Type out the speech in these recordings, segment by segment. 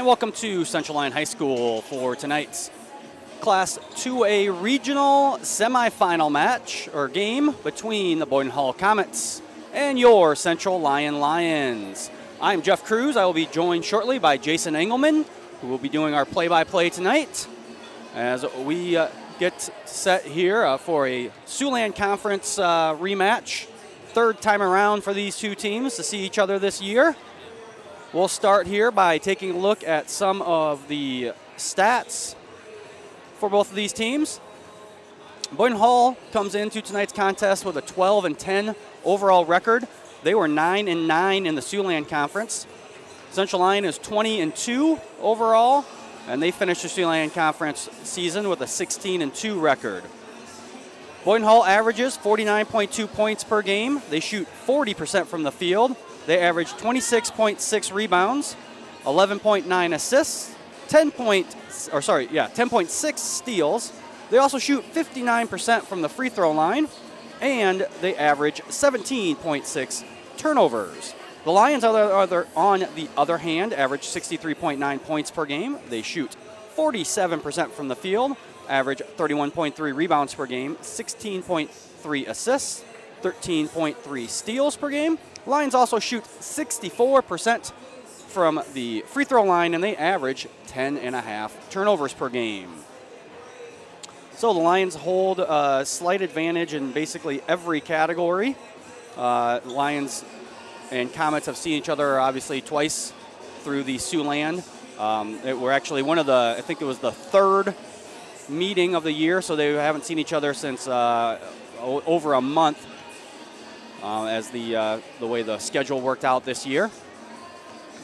And welcome to Central Lyon High School for tonight's Class 2A regional semifinal match or game between the Boyden-Hull Comets and your Central Lyon Lions. I'm Jeff Cruz. I will be joined shortly by Jason Engelman, who will be doing our play-by-play tonight as we uh, get set here uh, for a Siouxland Conference uh, rematch. Third time around for these two teams to see each other this year. We'll start here by taking a look at some of the stats for both of these teams. Boyden-Hull comes into tonight's contest with a 12 and 10 overall record. They were 9 and 9 in the Siouxland Conference. Central Lyon is 20 and 2 overall, and they finished the Siouxland Conference season with a 16 and 2 record. Boyden-Hull averages 49.2 points per game. They shoot 40% from the field. They average 26.6 rebounds, 11.9 assists, 10 point, or sorry, yeah, 10.6 steals. They also shoot 59% from the free throw line, and they average 17.6 turnovers. The Lions, on the other hand, average 63.9 points per game. They shoot 47% from the field, average 31.3 rebounds per game, 16.3 assists, 13.3 steals per game. Lions also shoot 64% from the free throw line, and they average 10 and a half turnovers per game. So the Lions hold a slight advantage in basically every category. Uh, Lions and Comets have seen each other obviously twice through the Siouxland. Um, it were actually one of the, I think it was the third meeting of the year, so they haven't seen each other since uh, over a month uh, as the, uh, the way the schedule worked out this year.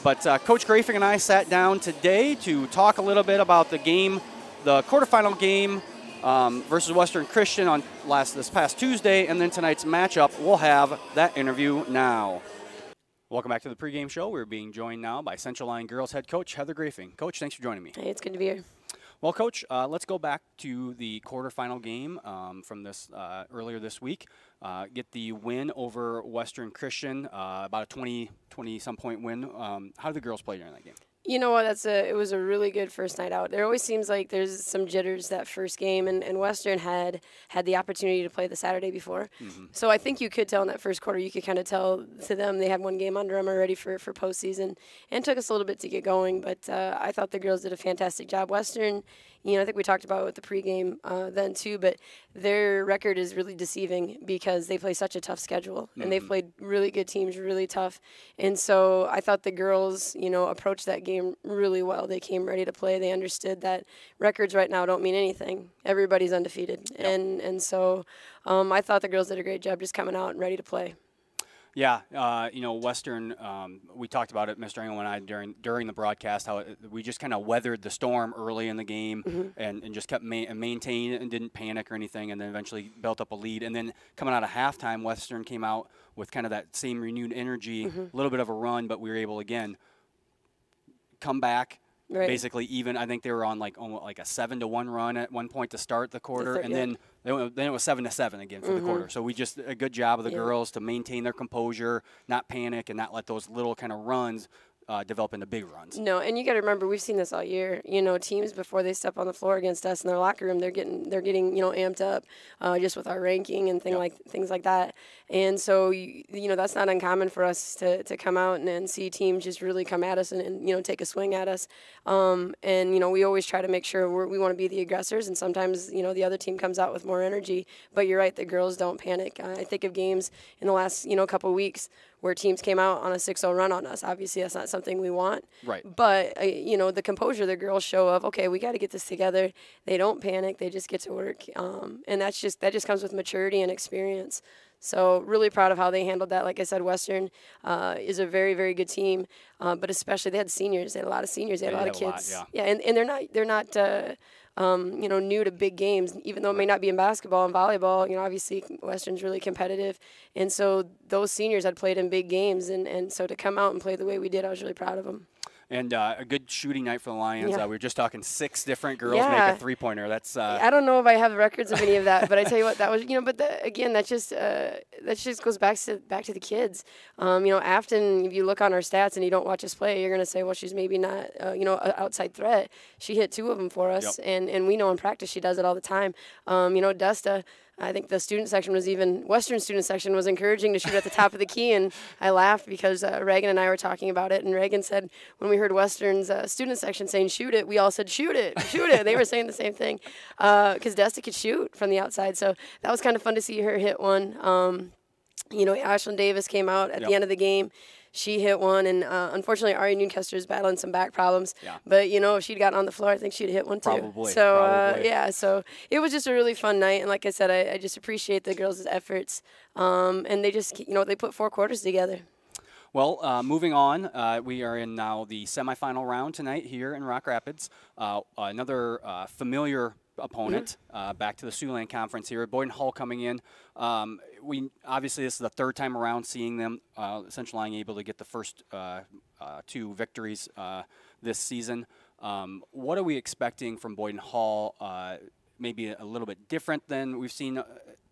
But uh, Coach Grafing and I sat down today to talk a little bit about the game, the quarterfinal game um, versus Western Christian on last this past Tuesday, and then tonight's matchup. We'll have that interview now. Welcome back to the pregame show. We're being joined now by Central Lyon Girls head coach Heather Grafing. Coach, thanks for joining me. Hey, it's good to be here. Well, Coach, uh, let's go back to the quarterfinal game um, from this uh, earlier this week. Uh, get the win over Western Christian, uh, about a 20, 20 some point win. Um, how did the girls play during that game? You know what? That's a. It was a really good first night out. There always seems like there's some jitters that first game, and, and Western had had the opportunity to play the Saturday before. Mm-hmm. So I think you could tell in that first quarter, you could kind of tell to them they had one game under them already for for postseason, and took us a little bit to get going. But uh, I thought the girls did a fantastic job. Western you know, I think we talked about it with the pregame uh, then too, but their record is really deceiving because they play such a tough schedule mm-hmm. and they've mm-hmm. played really good teams, really tough. And so I thought the girls, you know, approached that game really well. They came ready to play. They understood that records right now don't mean anything. Everybody's undefeated, yep. and and so um, I thought the girls did a great job just coming out and ready to play. Yeah, uh, you know, Western. Um, we talked about it, Mr. Engel and I, during during the broadcast, how it, we just kind of weathered the storm early in the game mm-hmm. and, and just kept ma- maintained and didn't panic or anything, and then eventually built up a lead. And then coming out of halftime, Western came out with kind of that same renewed energy, a mm-hmm. little bit of a run, but we were able again come back Right. Basically, even I think they were on like almost like a seven to one run at one point to start the quarter, and yeah. then then it was seven to seven again for mm-hmm. the quarter. So we just a good job of the yeah. girls to maintain their composure, not panic, and not let those little kind of runs uh, develop into big runs. No, and you got to remember we've seen this all year. You know, teams before they step on the floor against us in their locker room, they're getting they're getting you know amped up, uh, just with our ranking and thing yep. like things like that. And so you, you know that's not uncommon for us to, to come out and, and see teams just really come at us and, and you know take a swing at us. Um, and you know we always try to make sure we're, we want to be the aggressors, and sometimes you know the other team comes out with more energy. But you're right, the girls don't panic. Uh, I think of games in the last you know couple weeks where teams came out on a 6-0 run on us. Obviously, that's not something we want. Right. But uh, you know, the composure the girls show of, okay, we got to get this together. They don't panic. They just get to work, um, and that's just that just comes with maturity and experience. So really proud of how they handled that. Like I said, Western uh, is a very very good team, uh, but especially they had seniors. They had a lot of seniors. They had a lot of kids. Lot, yeah. yeah, and, and they're not they're not. Um, you know, new to big games, even though it may not be in basketball and volleyball, you know, obviously Western's really competitive. And so those seniors had played in big games. And, and so to come out and play the way we did, I was really proud of them. And uh, a good shooting night for the Lions. Yeah. Uh, we were just talking six different girls Yeah. make a three pointer. That's uh, I don't know if I have records of any of that, but I tell you what, that was you know. But the, again, that just uh, that just goes back to back to the kids. Um, you know, Afton, if you look on our stats and you don't watch us play, you're gonna say, well, she's maybe not uh, you know an outside threat. She hit two of them for us, Yep. and and we know in practice she does it all the time. Um, you know, Dusta. I think the student section was even Western student section was encouraging to shoot at the top of the key, and I laughed because uh, Reagan and I were talking about it, and Reagan said when we heard Western's uh, student section saying shoot it, we all said shoot it, shoot it. they were saying the same thing because Desta could shoot from the outside, so that was kind of fun to see her hit one. Um, you know, Ashlyn Davis came out at Yep. the end of the game. She hit one, and uh, unfortunately, Ari Newcastle is battling some back problems. Yeah. But you know, if she'd gotten on the floor, I think she'd hit one too. Probably, So probably. Uh, yeah, so it was just a really fun night, and like I said, I, I just appreciate the girls' efforts, um, and they just you know they put four quarters together. Well, uh, moving on, uh, we are in now the semifinal round tonight here in Rock Rapids. Uh, another uh, familiar opponent uh, back to the Siouxland Conference here. Boyden-Hull coming in. Um, we obviously this is the third time around seeing them. Uh, Central able to get the first uh, uh, two victories uh, this season. Um, what are we expecting from Boyden-Hull? Maybe a little bit different than we've seen uh,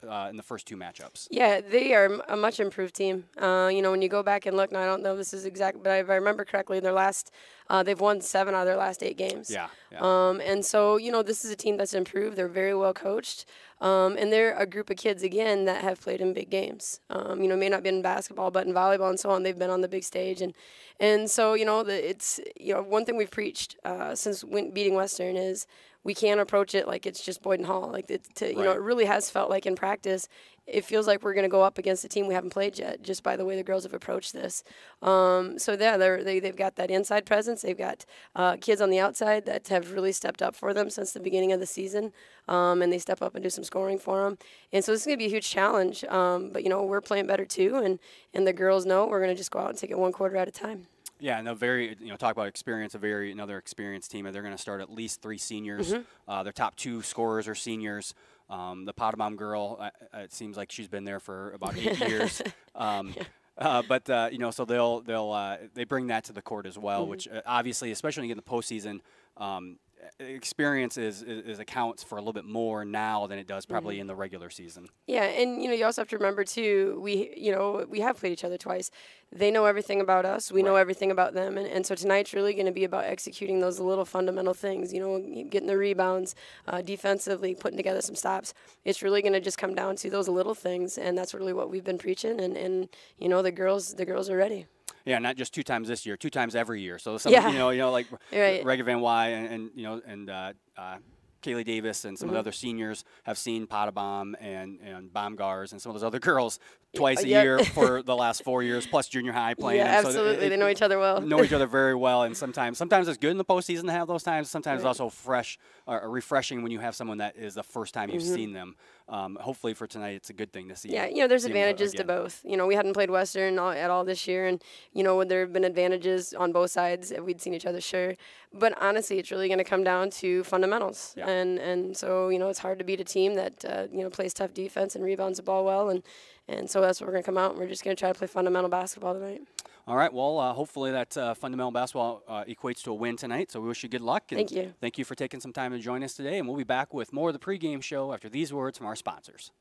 uh, in the first two matchups. Yeah, they are a much improved team. Uh, you know, when you go back and look, and I don't know if this is exact, but if I remember correctly, their last, uh, they've won seven out of their last eight games. Yeah, yeah. Um, and so, you know, this is a team that's improved. They're very well coached. Um, and they're a group of kids, again, that have played in big games. Um, you know, may not be in basketball, but in volleyball and so on, they've been on the big stage. And, and so, you know, the, it's, you know, one thing we've preached uh, since win- beating Western is we can't approach it like it's just Boyden-Hull. Like, it, to, you know, it really has felt like in practice, it feels like we're going to go up against a team we haven't played yet, just by the way the girls have approached this. Um, so yeah, they're, they they've got that inside presence. They've got uh, kids on the outside that have really stepped up for them since the beginning of the season, um, and they step up and do some scoring for them. And so this is going to be a huge challenge. Um, but you know we're playing better too, and and the girls know we're going to just go out and take it one quarter at a time. Yeah, and a very you know talk about experience, a very another experienced team. And they're going to start at least three seniors. Uh, their top two scorers are seniors. Um, the Pottebaum girl, uh, uh, it seems like she's been there for about eight years. Um, uh, but uh, you know, so they'll they'll uh, they bring that to the court as well, which uh, obviously, especially when you get in the postseason. Um, experience is, is, is accounts for a little bit more now than it does probably in the regular season. Yeah, and you know you also have to remember too. We you know we have played each other twice. They know everything about us. We know everything about them, and, and so tonight's really going to be about executing those little fundamental things. You know, getting the rebounds, uh, defensively, putting together some stops. It's really going to just come down to those little things, and that's really what we've been preaching. And, and you know the girls the girls are ready. Yeah, not just two times this year, two times every year. So some, Yeah. you know, you know, like Right. Rega Van Wy and, and you know, and uh, uh, Kaylee Davis and some Mm-hmm. of the other seniors have seen Pottebaum and and Baumgars and some of those other girls twice a year for the last four years, plus junior high playing. yeah, and so absolutely. it- they know each other well. know each other very well, and sometimes sometimes it's good in the postseason to have those times. Sometimes it's also fresh or refreshing when you have someone that is the first time you've Mm-hmm. seen them. Um, hopefully for tonight, it's a good thing to see. Yeah, you know, there's advantages to both. You know, we hadn't played Western all, at all this year, and you know, would there have been advantages on both sides if we'd seen each other? Sure, but honestly, it's really going to come down to fundamentals, Yeah. and and so you know, it's hard to beat a team that uh, you know plays tough defense and rebounds the ball well, and and so that's what we're going to come out. and We're just going to try to play fundamental basketball tonight. All right. Well, uh, hopefully that uh, fundamental basketball uh, equates to a win tonight. So we wish you good luck. And Thank you. Thank you for taking some time to join us today. And we'll be back with more of the pregame show after these words from our sponsors.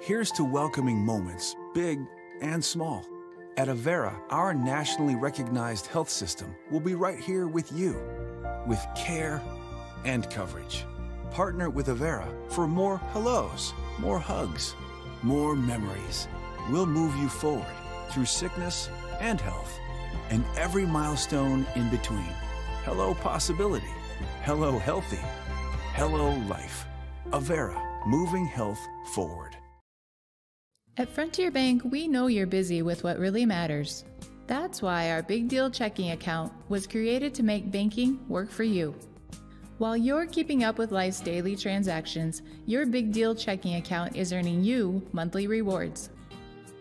Here's to welcoming moments, big and small. At Avera, our nationally recognized health system will be right here with you, with care and coverage. Partner with Avera for more hellos, more hugs, more memories. We'll move you forward through sickness and health, and every milestone in between. Hello, possibility. Hello, healthy. Hello, life. Avera, moving health forward. At Frontier Bank, we know you're busy with what really matters. That's why our Big Deal checking account was created to make banking work for you. While you're keeping up with life's daily transactions, your Big Deal checking account is earning you monthly rewards.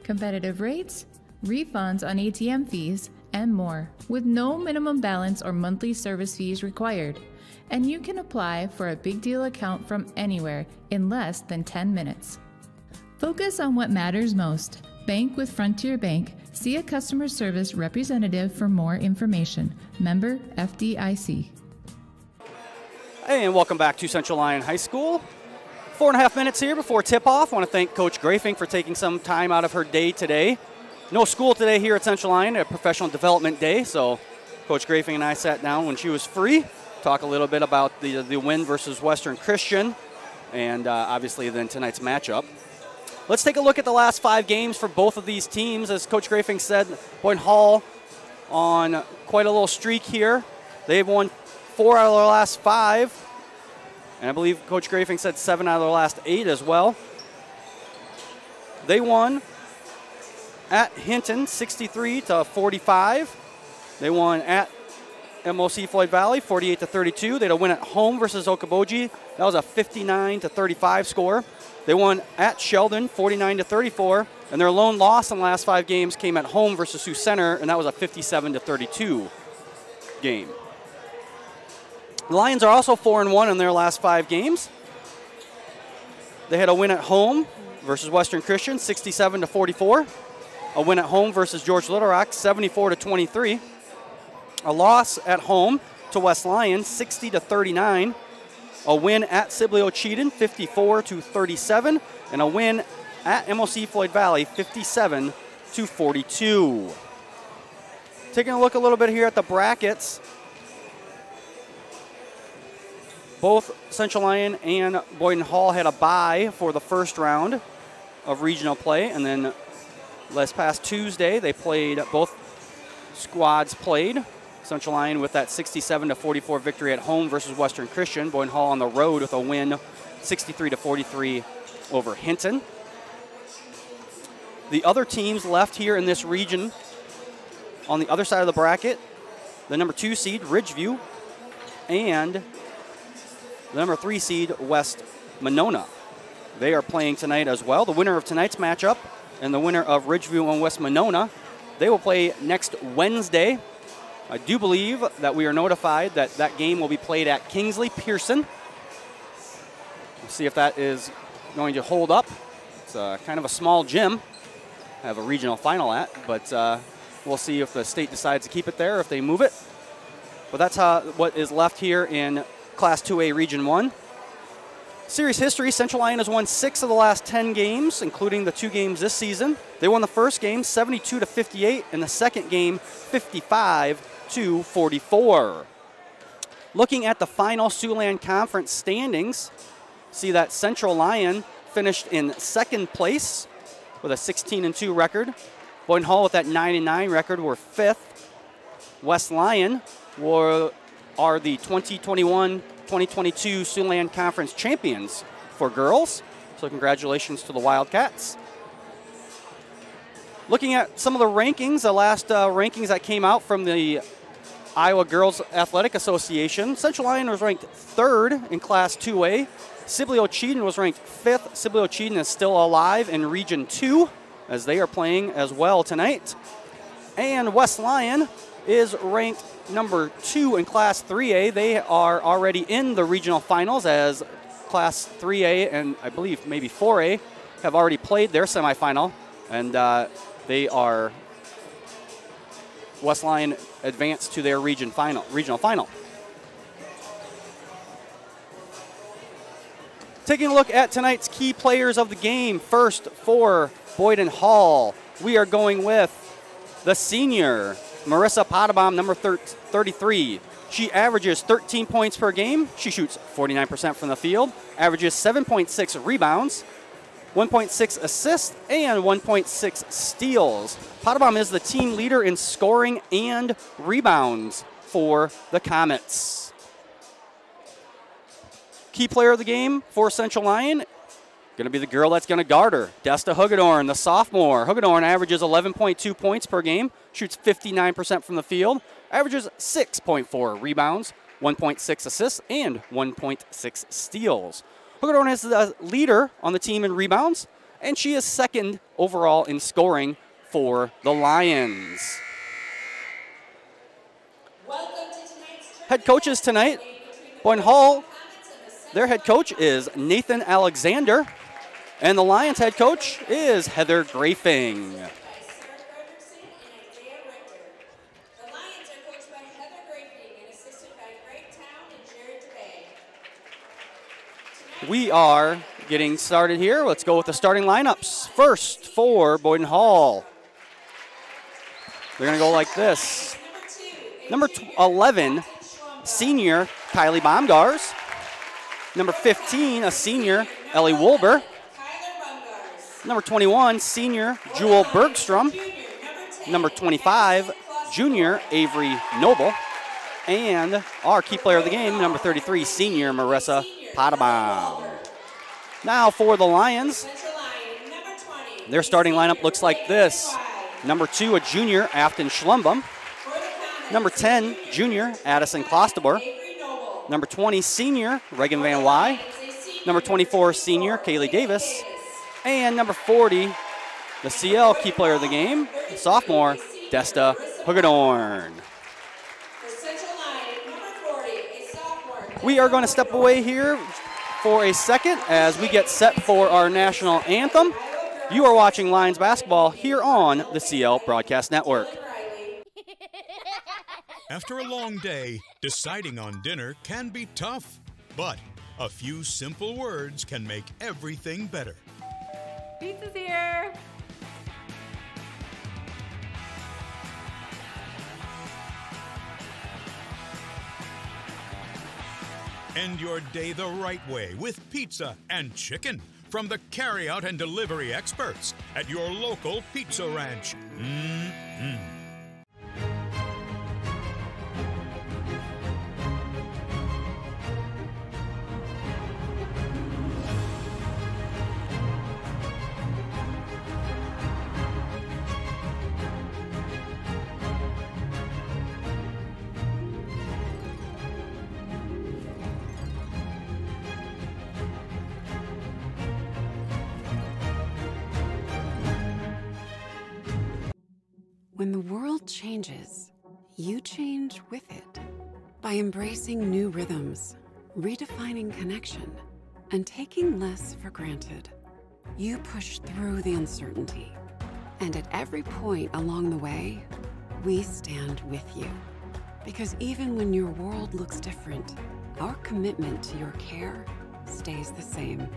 Competitive rates, refunds on ATM fees, and more, with no minimum balance or monthly service fees required. And you can apply for a Big Deal account from anywhere in less than 10 minutes. Focus on what matters most. Bank with Frontier Bank See a customer service representative for more information. Member FDIC. And welcome back to Central Lyon High School. Four and a half minutes here before tip off. I want to thank Coach Grafing for taking some time out of her day today. No school today here at Central Lyon, a professional development day, so Coach Grafing and I sat down when she was free, talk a little bit about the, the win versus Western Christian, and uh, obviously then tonight's matchup. Let's take a look at the last five games for both of these teams. As Coach Grafing said, Boyden-Hull on quite a little streak here. They've won four out of their last five. And I believe Coach Grafing said seven out of their last eight as well. They won at Hinton 63 to 45. They won at MOC Floyd Valley 48 to 32. They had a win at home versus Okoboji. That was a 59 to 35 score. They won at Sheldon 49 to 34, and their lone loss in the last five games came at home versus Sioux Center, and that was a 57 to 32 game. The Lions are also four and one in their last five games. They had a win at home versus Western Christian, 67 to 44. A win at home versus George Little Rock, 74 to 23. A loss at home to West Lyon, 60 to 39 a win at Sibley Ocheyedan, 54 to 37, and a win at MOC Floyd Valley, 57 to 42. Taking a look a little bit here at the brackets. Both Central Lyon and Boyden-Hull had a bye for the first round of regional play, and then last past Tuesday they played both squads played Central Lyon with that 67 to 44 victory at home versus Western Christian. Boyden-Hull on the road with a win 63 to 43 over Hinton. The other teams left here in this region on the other side of the bracket, the number two seed Ridgeview and the number three seed West Monona. They are playing tonight as well. The winner of tonight's matchup and the winner of Ridgeview and West Monona, they will play next Wednesday I do believe that we are notified that that game will be played at Kingsley Pierson. We'll see if that is going to hold up. It's uh, kind of a small gym. I have a regional final at, but uh, we'll see if the state decides to keep it there, if they move it. But that's how, what is left here in Class 2A Region 1. Series history, Central Lyon has won six of the last 10 games, including the two games this season. They won the first game 72 to 58, and the second game 55 to 44. Looking at the final Siouxland Conference standings, see that Central Lyon finished in second place with a 16 and 2 record. Boyden-Hull with that 9 and 9 record were fifth. West Lyon were are the 2021-2022 Siouxland Conference champions for girls. So congratulations to the Wildcats. Looking at some of the rankings, the last uh, rankings that came out from the Iowa Girls Athletic Association. Central Lyon was ranked third in Class 2A. Sibley Ocheyedan was ranked fifth. Sibley Ocheyedan is still alive in Region 2 as they are playing as well tonight. And West Lyon is ranked number two in Class 3A. They are already in the regional finals as Class 3A and I believe maybe 4A have already played their semifinal, and uh, they are West Lyon advanced to their region final, regional final. Taking a look at tonight's key players of the game. First for Boyden-Hull, we are going with the senior, Marissa Pottebaum, number 33. She averages 13 points per game. She shoots 49% from the field, averages 7.6 rebounds, 1.6 assists, and 1.6 steals. Pottebaum is the team leader in scoring and rebounds for the Comets. Key player of the game for Central Lyon, going to be the girl that's going to guard her, Desta Hugedorn, the sophomore. Hugedorn averages 11.2 points per game, shoots 59% from the field, averages 6.4 rebounds, 1.6 assists, and 1.6 steals. Hugedorn is the leader on the team in rebounds, and she is second overall in scoring for the Lions. Head coaches tonight, Boyden-Hull, their head coach is Nathan Alexander, and the Lions head coach is Heather Grafing. We are getting started here. Let's go with the starting lineups. First for Boyden-Hull. They're going to go like this. Number 11, senior Kylie Baumgars. Number 15, a senior Ellie Wolber. Number 21, senior Jewel Bergstrom. Number 25, junior Avery Noble. And our key player of the game, number 33, senior Marissa Pottebaum. Now for the Lions. Their starting lineup looks like this. Number two, a junior, Afton Schlumbum. Number 10, junior, Addison Klosterboer. Number 20, senior, Reagan Van Wy. Number 24, senior, Kaylee Davis. And number 40, the CL key player of the game, sophomore, Desta Hugedorn. We are going to step away here for a second as we get set for our national anthem. You are watching Lions basketball here on the CL Broadcast Network. After a long day, deciding on dinner can be tough, but a few simple words can make everything better. Pizza's here. End your day the right way with pizza and chicken from the carryout and delivery experts at your local pizza ranch. Mm-hmm. When the world changes, you change with it. By embracing new rhythms, redefining connection, and taking less for granted, you push through the uncertainty. And at every point along the way, we stand with you. Because even when your world looks different, our commitment to your care stays the same.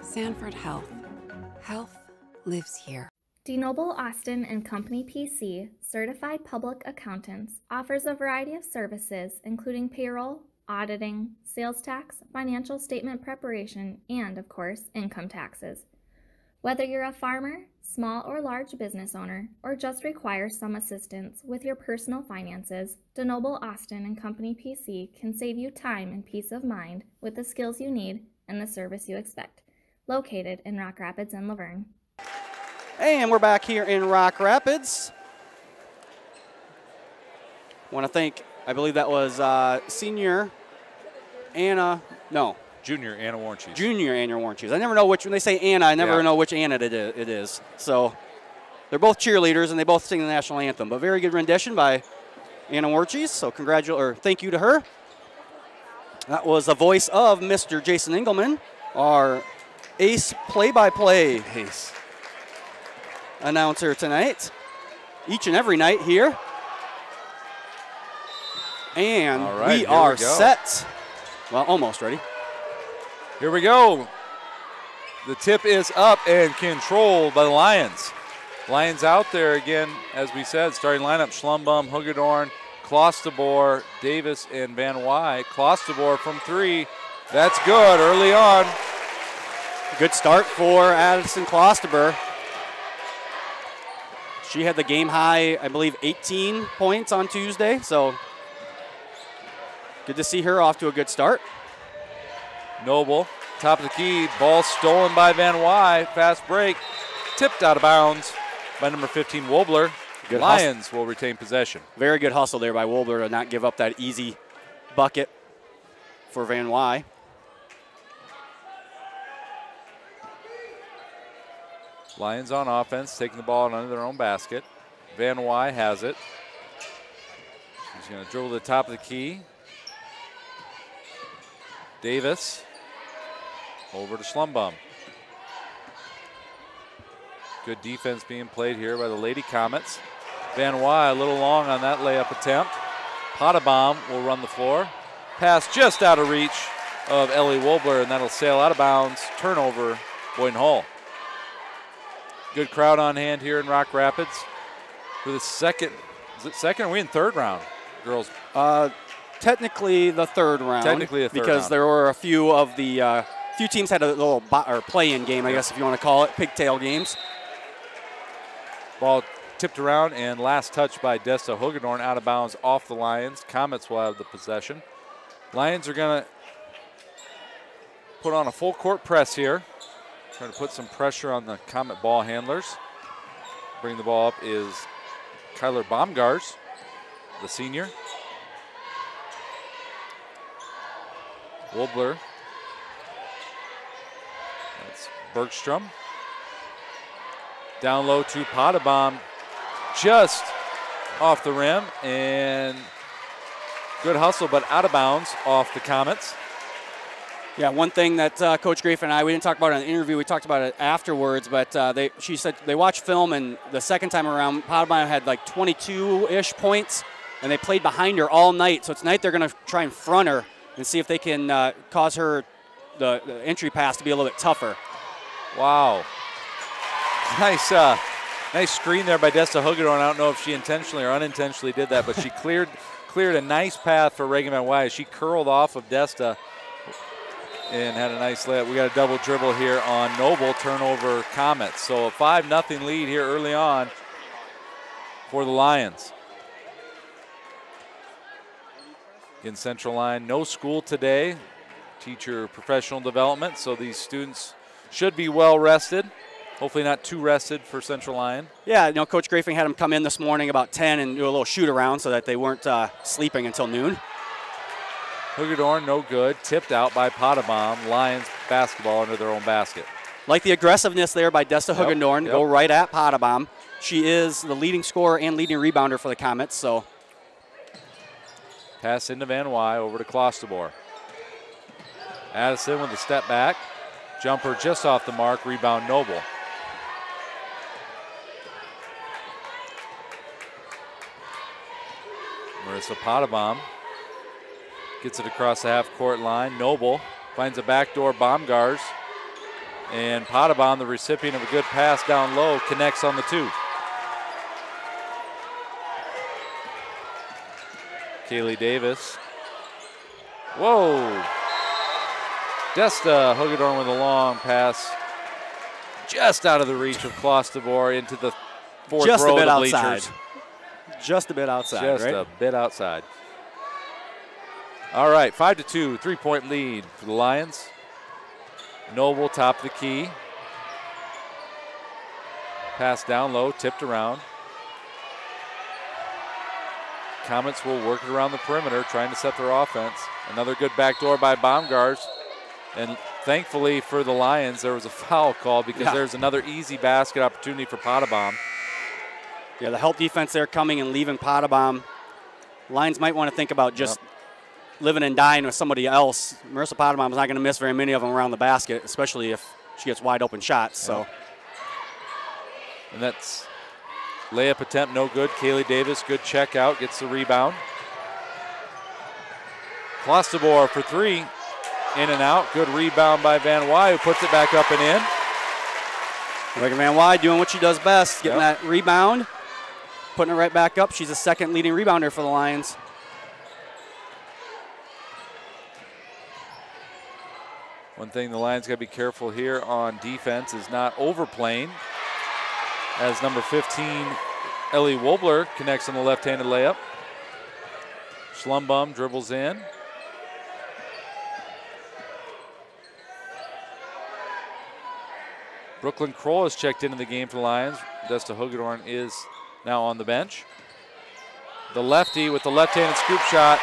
Sanford Health. Health lives here. DeNoble Austin and Company PC, certified public accountants, offers a variety of services including payroll, auditing, sales tax, financial statement preparation, and, of course, income taxes. Whether you're a farmer, small or large business owner, or just require some assistance with your personal finances, DeNoble Austin and Company PC can save you time and peace of mind with the skills you need and the service you expect. Located in Rock Rapids and La Vergne. And we're back here in Rock Rapids. Want to thank, I believe that was uh, senior Anna, no, Junior Anna Warntjes. junior Anna Warntjes. I never know which, when they say Anna, I never Yeah. know which Anna it is. So they're both cheerleaders and they both sing the national anthem. But very good rendition by Anna Warntjes. So congratulate or thank you to her. That was the voice of Mr. Jason Engelman, our ace play-by-play Ace. Announcer tonight, each and every night here. And right, we are we set. Well, almost ready. Here we go. The tip is up and controlled by the Lions. Lions out there again, as we said, starting lineup Schlumbum, Hugedorn, Klosterboer, Davis, and Van Wy. Klosterboer from three. That's good early on. Good start for Addison Klosterboer. She had the game high, I believe, 18 points on Tuesday. So good to see her off to a good start. Noble, top of the key, ball stolen by Van Wy. Fast break, tipped out of bounds by number 15 Wobler. Good Lions will retain possession. Very good hustle there by Wolber to not give up that easy bucket for Van Wy. Lions on offense, taking the ball under their own basket. Van Wy has it. He's going to dribble to the top of the key. Davis over to Schlumbum. Good defense being played here by the Lady Comets. Van Wy a little long on that layup attempt. Pottebaum will run the floor. Pass just out of reach of Ellie Wobler, and that'll sail out of bounds. Turnover, Boyden-Hull. Good crowd on hand here in Rock Rapids for the second. Is it second? Or are we in third round, girls? Uh, technically the third round. Technically the third because round. there were a few of the uh, few teams had a little or play-in game, I guess if you want to call it, pigtail games. Ball tipped around and last touch by Desta Hoogadorn out of bounds off the Lions. Comets will have the possession. Lions are going to put on a full court press here. Trying to put some pressure on the Comet ball handlers. Bring the ball up is Kyler Baumgars, the senior. Wobler. That's Bergstrom. Down low to Pottebaum, just off the rim, and good hustle, but out of bounds off the Comets. Yeah, one thing that uh, Coach Grafe and I we didn't talk about it in the interview. We talked about it afterwards, but uh, they she said they watched film and the second time around, Pottebaum had like 22-ish points, and they played behind her all night. So tonight they're going to try and front her and see if they can uh, cause her the, the entry pass to be a little bit tougher. Wow. Nice, uh, nice screen there by Desta Hoogadorn. I don't know if she intentionally or unintentionally did that, but she cleared cleared a nice path for Reagan Van Wise. She curled off of Desta and had a nice layup. We got a double dribble here on Noble turnover Comets. So a five nothing lead here early on for the Lions. In Central Lyon, no school today. Teacher professional development, so these students should be well rested. Hopefully not too rested for Central Lyon. Yeah, you know, Coach Grafing had them come in this morning about 10 and do a little shoot around so that they weren't uh, sleeping until noon. Hoogadorn, no good. Tipped out by Pottebaum. Lions basketball under their own basket. Like the aggressiveness there by Desta Yep, yep. go right at Pottebaum. She is the leading scorer and leading rebounder for the Comets, so Pass into Van Wy over to Klosterboer. Addison with a step back. Jumper just off the mark. Rebound Noble. Marissa Pottebaum gets it across the half court line. Noble finds a backdoor Baumgars. And Pottebaum, the recipient of a good pass down low, connects on the two. Kaylee Davis. Whoa. Desta Hoogadorn with a long pass. Just out of the reach of Klosterboer into the fourth just row a bit of the outside. bleachers. Just a bit outside, Just right? a bit outside. All right, five to two, three point lead for the Lions. Noble top the key. Pass down low, tipped around. Comets will work it around the perimeter, trying to set their offense. Another good backdoor by Baumgars. And thankfully for the Lions, there was a foul call because Yeah. there's another easy basket opportunity for Pottebaum. Yeah, the help defense there coming and leaving Pottebaum. Lions might want to think about just living and dying with somebody else. Marissa Pottebaum is not going to miss very many of them around the basket, especially if she gets wide open shots. So And that's layup attempt, no good. Kaylee Davis, good check out, gets the rebound. Klosterboer for three, in and out. Good rebound by Van Wy, who puts it back up and in. Reagan Van Wy doing what she does best, getting Yep. that rebound, putting it right back up. She's the second leading rebounder for the Lions. One thing the Lions got to be careful here on defense is not overplaying. As number 15, Ellie Wobler connects on the left-handed layup. Schlumbum dribbles in. Brooklyn Kroll has checked into the game for the Lions. Desta Hoogadorn is now on the bench. The lefty with the left-handed scoop shot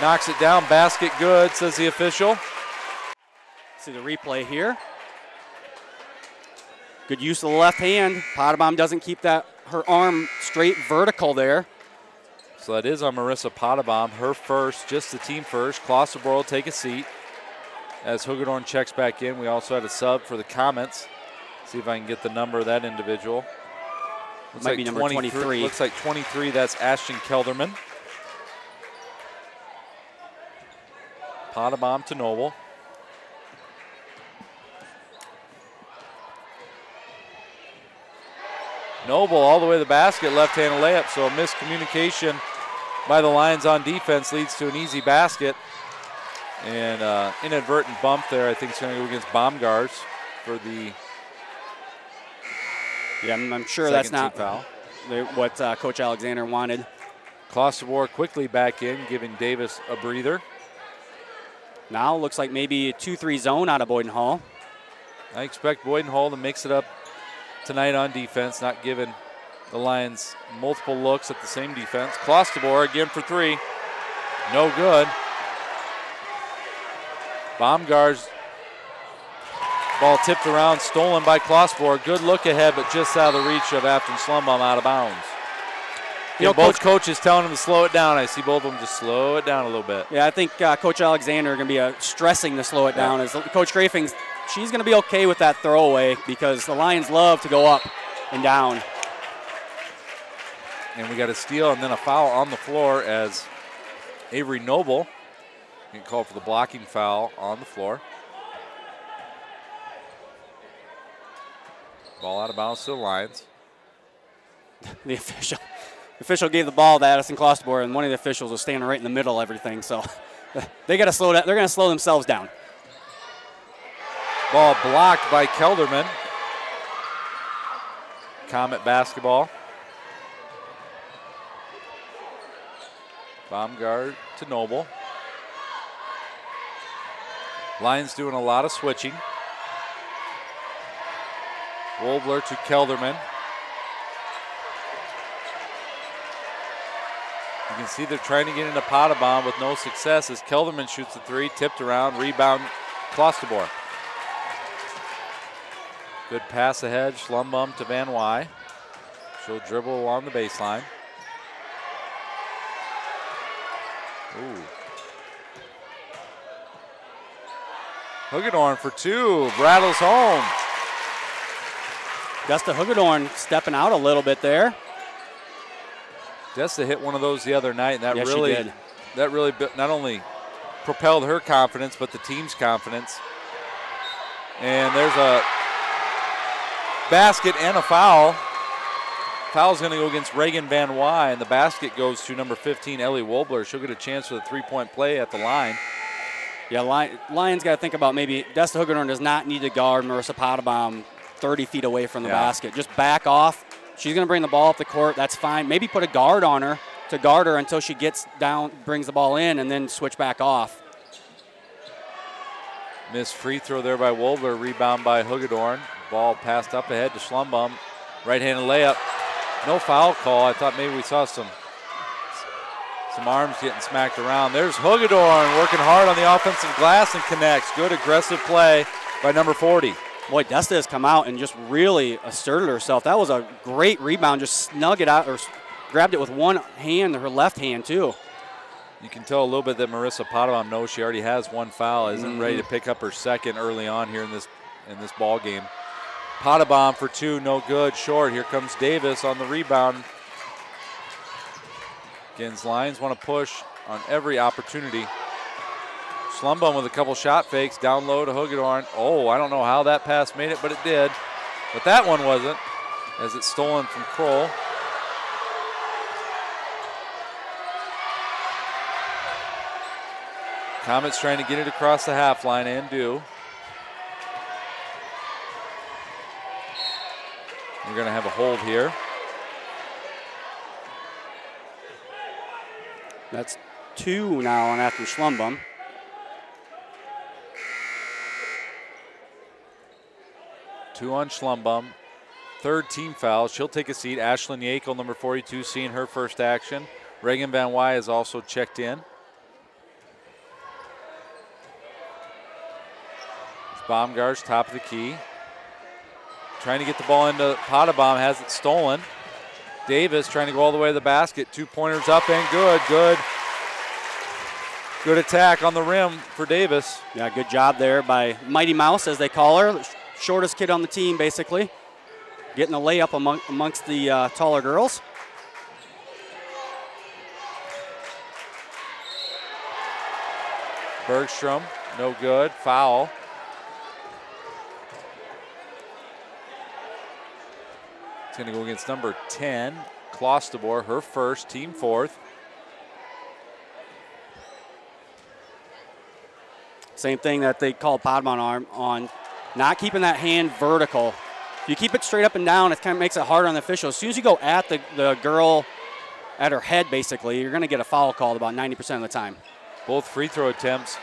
knocks it down. Basket good, says the official. See the replay here. Good use of the left hand. Pottebaum doesn't keep that her arm straight vertical there. So that is on Marissa Pottebaum, her first, just the team first. Klosterboer will take a seat as Hoogadorn checks back in. We also had a sub for the comments. See if I can get the number of that individual. Looks Might be number 23. Looks like 23. That's Ashton Kelderman. Pottebaum to Noble. Noble all the way to the basket, left-handed layup. So a miscommunication by the Lions on defense leads to an easy basket. And uh, inadvertent bump there. I think it's going to go against Baumgars for the. Yeah, I'm, I'm sure that's not foul. what uh, Coach Alexander wanted. Klosterboer quickly back in, giving Davis a breather. Now looks like maybe a 2-3 zone out of Boyden-Hull. I expect Boyden-Hull to mix it up tonight on defense, not giving the Lions multiple looks at the same defense. Klosterboer again for three. No good. Baumgars ball tipped around, stolen by Klosterboer. Good look ahead, but just out of the reach of Afton Schlumbum out of bounds. You know, both Coach, coaches telling him to slow it down. I see both of them just slow it down a little bit. Yeah, I think uh, Coach Alexander going to be uh, stressing to slow it down. As Coach Grafing, she's going to be okay with that throwaway because the Lions love to go up and down. And we got a steal and then a foul on the floor as Avery Noble getting called for the blocking foul on the floor. Ball out of bounds to the Lions. the official the official gave the ball to Addison Klosterboer, and one of the officials was standing right in the middle of everything. So they got to slow down. They're going to slow themselves down. Ball blocked by Kelderman. Comet basketball. Baumgard to Noble. Lions doing a lot of switching. Wobler to Kelderman. You can see they're trying to get into Pottebaum with no success as Kelderman shoots the three, tipped around, rebound, Klosterboer. Good pass ahead, Schlumbum to Van Wy. She'll dribble along the baseline. Ooh. Hagedorn for two, rattles home. Desta Hagedorn stepping out a little bit there. Desta hit one of those the other night, and that yes, really, that really not only propelled her confidence, but the team's confidence. And there's a basket and a foul. Foul's going to go against Reagan Van Wy, and the basket goes to number 15, Ellie Wobler. She'll get a chance for the three-point play at the line. Yeah, Lions got to think about maybe Desta Hagedorn does not need to guard Marissa Pottebaum 30 feet away from the yeah. basket. Just back off, She's going to bring the ball up the court. That's fine. Maybe put a guard on her to guard her until she gets down, brings the ball in, and then switch back off. Missed free throw there by Wobler. Rebound by Hagedorn. Ball passed up ahead to Schlumbum. Right-handed layup. No foul call. I thought maybe we saw some some arms getting smacked around. There's Hagedorn working hard on the offensive glass and connects. Good aggressive play by number 40 boy, Desta has come out and just really asserted herself. That was a great rebound, just snug it out or grabbed it with one hand, her left hand too. You can tell a little bit that Marissa Pottebaum knows she already has one foul, isn't mm-hmm. ready to pick up her second early on here in this in this ball game. Pottebaum for two, no good, short. Here comes Davis on the rebound. Again's Lions want to push on every opportunity. Schlumbum with a couple shot fakes, down low to Hagedorn. Oh, I don't know how that pass made it, but it did. But that one wasn't, as it's stolen from Kroll. Comets trying to get it across the half line and do. We're going to have a hold here. That's two now on after Schlumbum. Two on Schlumbum. Third team foul. She'll take a seat. Ashlyn Yakel, number 42, seeing her first action. Reagan Van Wy is also checked in. Baumgars, top of the key. Trying to get the ball into Pottebaum, has it stolen. Davis trying to go all the way to the basket. Two pointers up and good. Good. Good attack on the rim for Davis. Yeah, good job there by Mighty Mouse, as they call her shortest kid on the team, basically, getting a layup among, amongst the uh, taller girls. Bergstrom, no good. Foul. Going to go against number 10, Klosterboer, her first, team fourth. Same thing that they call Podman arm on not keeping that hand vertical. If you keep it straight up and down, it kind of makes it harder on the official. As soon as you go at the, the girl at her head, basically, you're going to get a foul called about 90% of the time. Both free throw attempts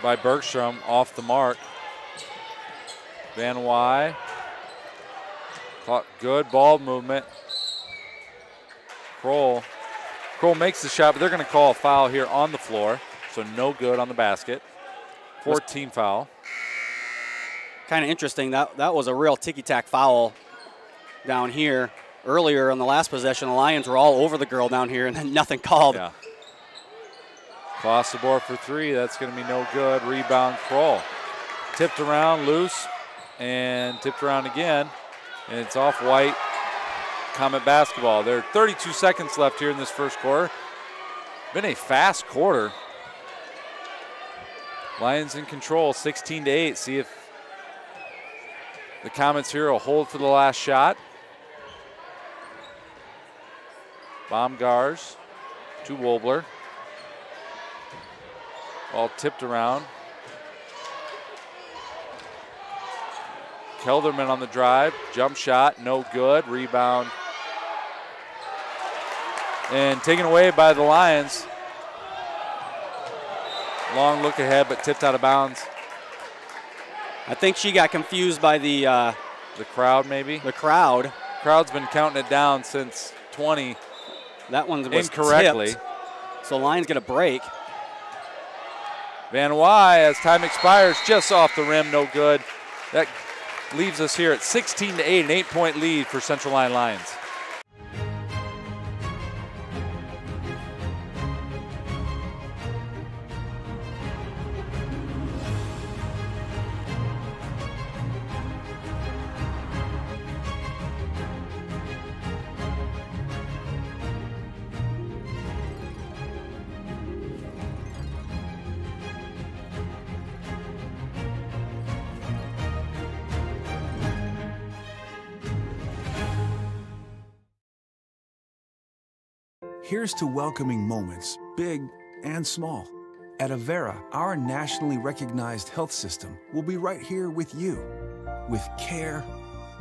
by Bergstrom off the mark. Van Wy. Good ball movement. Kroll. Kroll makes the shot, but they're going to call a foul here on the floor. So no good on the basket. 14 foul. Kind of interesting. That that was a real ticky-tack foul down here. Earlier on the last possession, the Lions were all over the girl down here, and then nothing called. Yeah. Klosterboer for three. That's going to be no good. Rebound, Kroll. Tipped around, loose, and tipped around again. And it's off white. Comet basketball. There are 32 seconds left here in this first quarter. Been a fast quarter. Lions in control, 16 to 8. See if the Comets here will hold for the last shot. Baumgars to Wobler. All tipped around. Kelderman on the drive. Jump shot, no good. Rebound. And taken away by the Lions. Long look ahead, but tipped out of bounds. I think she got confused by the uh, the crowd, maybe. The crowd. Crowd's been counting it down since 20. That one was incorrectly. Tipped. So Lions get a break. Van Wy, as time expires, just off the rim, no good. That leaves us here at 16 to 8, an eight-point lead for Central Lyon Lions. Here's to welcoming moments, big and small. At Avera, our nationally recognized health system will be right here with you, with care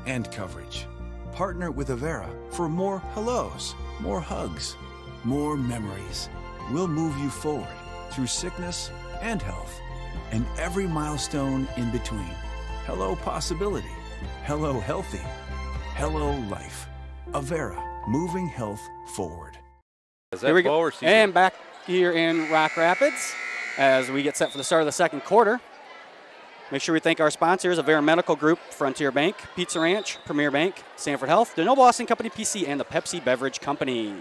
and coverage. Partner with Avera for more hellos, more hugs, more memories. We'll move you forward through sickness and health, and every milestone in between. Hello, possibility. Hello, healthy. Hello, life. Avera, moving health forward. Here we go. And back here in Rock Rapids as we get set for the start of the second quarter. Make sure we thank our sponsors, Avera Medical Group, Frontier Bank, Pizza Ranch, Premier Bank, Sanford Health, the Noble Austin Company PC, and the Pepsi Beverage Company.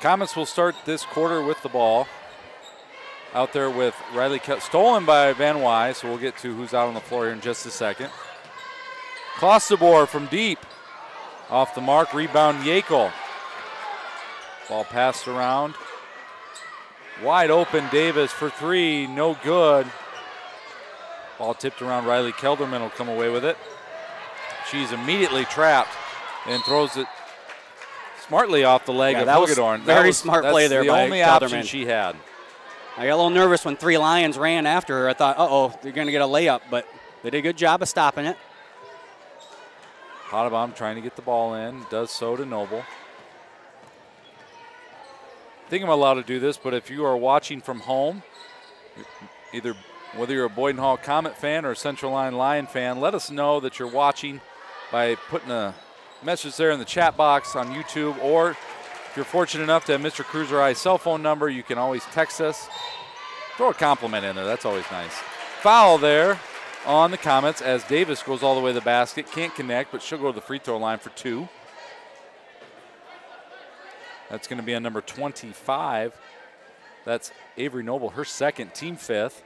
Comets will start this quarter with the ball. Out there with Riley, Ke stolen by Van Wy, so we'll get to who's out on the floor here in just a second. Klosterboer from deep. Off the mark, rebound Yakel. Ball passed around. Wide open Davis for three, no good. Ball tipped around. Riley Kelderman will come away with it. She's immediately trapped and throws it smartly off the leg yeah, of that Hagedorn. Very was, smart play there the by only Kelderman. option she had. I got a little nervous when three Lions ran after her. I thought, uh-oh, they're going to get a layup, but they did a good job of stopping it. Pottebaum trying to get the ball in, does so to Noble. Think I'm allowed to do this, but if you are watching from home, either whether you're a Boyden-Hull Comet fan or a Central Lyon Lion fan, let us know that you're watching by putting a message there in the chat box on YouTube, or if you're fortunate enough to have Mr. Cruiser Eye's cell phone number, you can always text us. Throw a compliment in there, that's always nice. Foul there on the Comets as Davis goes all the way to the basket. Can't connect, but she'll go to the free throw line for two. That's going to be on number 25. That's Avery Noble, her second, team fifth.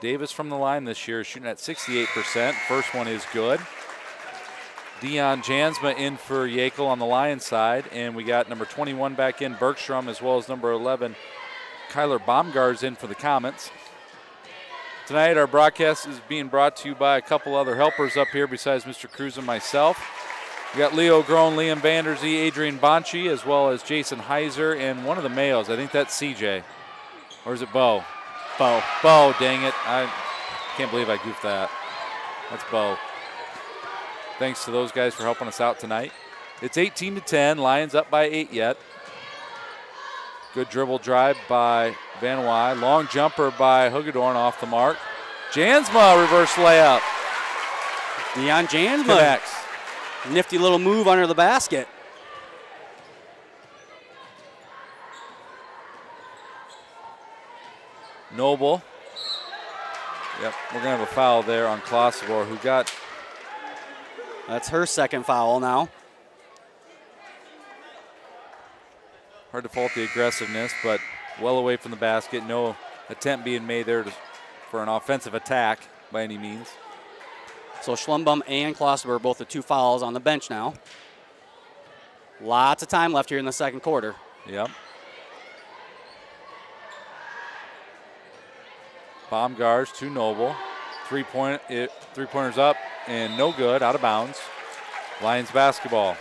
Davis from the line this year shooting at 68%. First one is good. Dion Jansma in for Yakel on the Lions side, and we got number 21 back in Bergstrom as well as number 11 Kyler Baumgars in for the Comets. Tonight, our broadcast is being brought to you by a couple other helpers up here besides Mr. Cruz and myself. We got Leo Groen, Liam Vanderzee, Adrian Bonchi, as well as Jason Heiser, and one of the males. I think that's CJ. Or is it Bo? Bo. Bo, dang it. I can't believe I goofed that. That's Bo. Thanks to those guys for helping us out tonight. It's 18 to 10. Lions up by eight yet. Good dribble drive by Van Wy. Long jumper by Hagedorn off the mark. Jansma reverse layup. Dion Jansma. Connects. Nifty little move under the basket. Noble. Yep, we're going to have a foul there on Klosterboer, who got. That's her second foul now. Hard to fault the aggressiveness, but well away from the basket. No attempt being made there to, for an offensive attack by any means. So Schlumbum and Klosterboer both the two fouls on the bench now. Lots of time left here in the second quarter. Yep. Baumgars to Noble. Three point it, eh, three pointers up and no good, out of bounds. Lions basketball.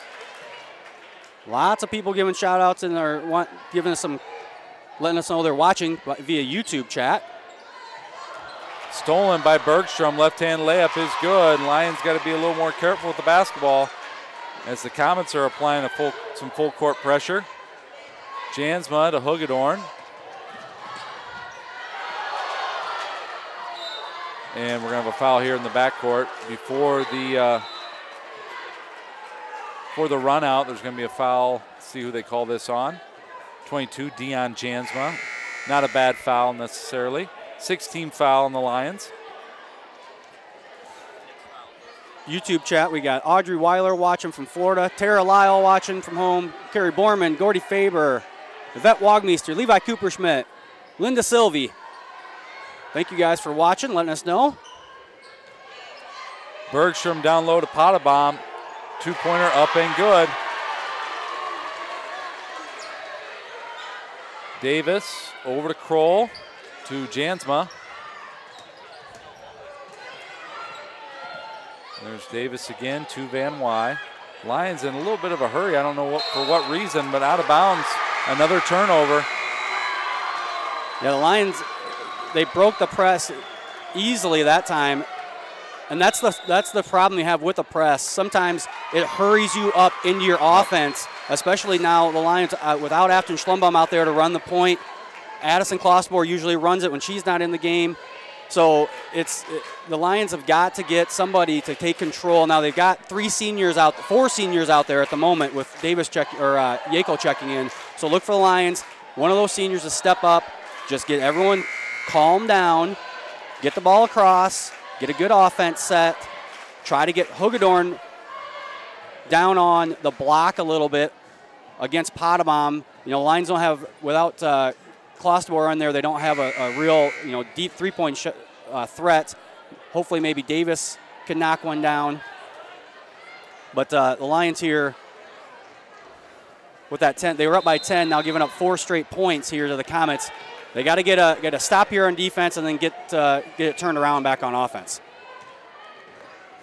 Lots of people giving shout outs and are want, giving us some, letting us know they're watching via YouTube chat. Stolen by Bergstrom. Left hand layup is good. Lions got to be a little more careful with the basketball as the Comets are applying a full, some full court pressure. Jansma to Hagedorn. And we're going to have a foul here in the backcourt before the uh, for the run out. There's going to be a foul. Let's see who they call this on. 22, Dion Jansma. Not a bad foul necessarily. 16 foul on the Lions. YouTube chat, we got Audrey Weiler watching from Florida, Tara Lyle watching from home, Kerry Borman, Gordy Faber, Yvette Wagmeister, Levi Cooperschmidt, Linda Sylvie. Thank you guys for watching, letting us know. Bergstrom down low to Pottebaum. Two pointer up and good. Davis over to Kroll to Jansma. There's Davis again to Van Wy. Lions in a little bit of a hurry. I don't know what, for what reason, but out of bounds. Another turnover. Yeah, the Lions, they broke the press easily that time. And that's the that's the problem you have with the press. Sometimes it hurries you up into your offense, especially now the Lions uh, without Afton Schlumbum out there to run the point. Addison Klosterboer usually runs it when she's not in the game. So it's it, the Lions have got to get somebody to take control. Now they've got three seniors out, four seniors out there at the moment with Davis check or uh, Yako checking in. So look for the Lions. One of those seniors to step up, just get everyone calm down, get the ball across, get a good offense set, try to get Hagedorn down on the block a little bit against Pottebaum. You know, Lions don't have without. Uh, Klosterboer in there, they don't have a, a real, you know, deep three-point uh, threat. Hopefully, maybe Davis can knock one down. But uh, the Lions here, with that 10, they were up by 10, now giving up four straight points here to the Comets. They got to get a get a stop here on defense and then get uh, get it turned around back on offense.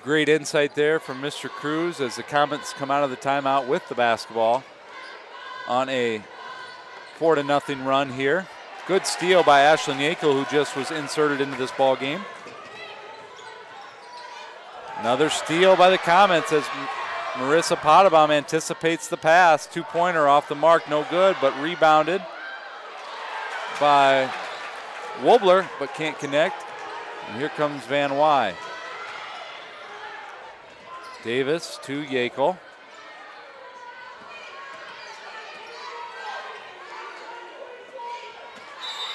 Great insight there from Mr. Cruz as the Comets come out of the timeout with the basketball on a four to nothing run here. Good steal by Ashlyn Yako, who just was inserted into this ball game. Another steal by the Comets as Marissa Pottebaum anticipates the pass. Two pointer off the mark, no good, but rebounded by Wobler, but can't connect. And here comes Van Wy. Davis to Yakel.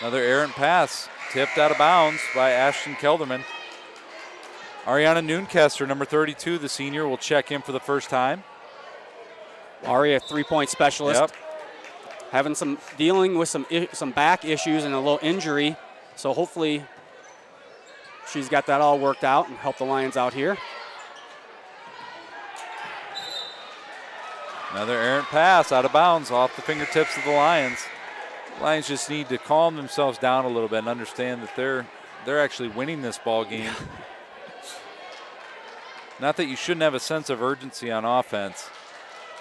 Another errant pass, tipped out of bounds by Ashton Kelderman. Ariana Noonkester, number 32, the senior, will check in for the first time. Ari, a three-point specialist, Yep. having some dealing with some some back issues and a little injury, so hopefully she's got that all worked out and help the Lions out here. Another errant pass out of bounds off the fingertips of the Lions. Lions just need to calm themselves down a little bit and understand that they're they're actually winning this ball game. Not that you shouldn't have a sense of urgency on offense,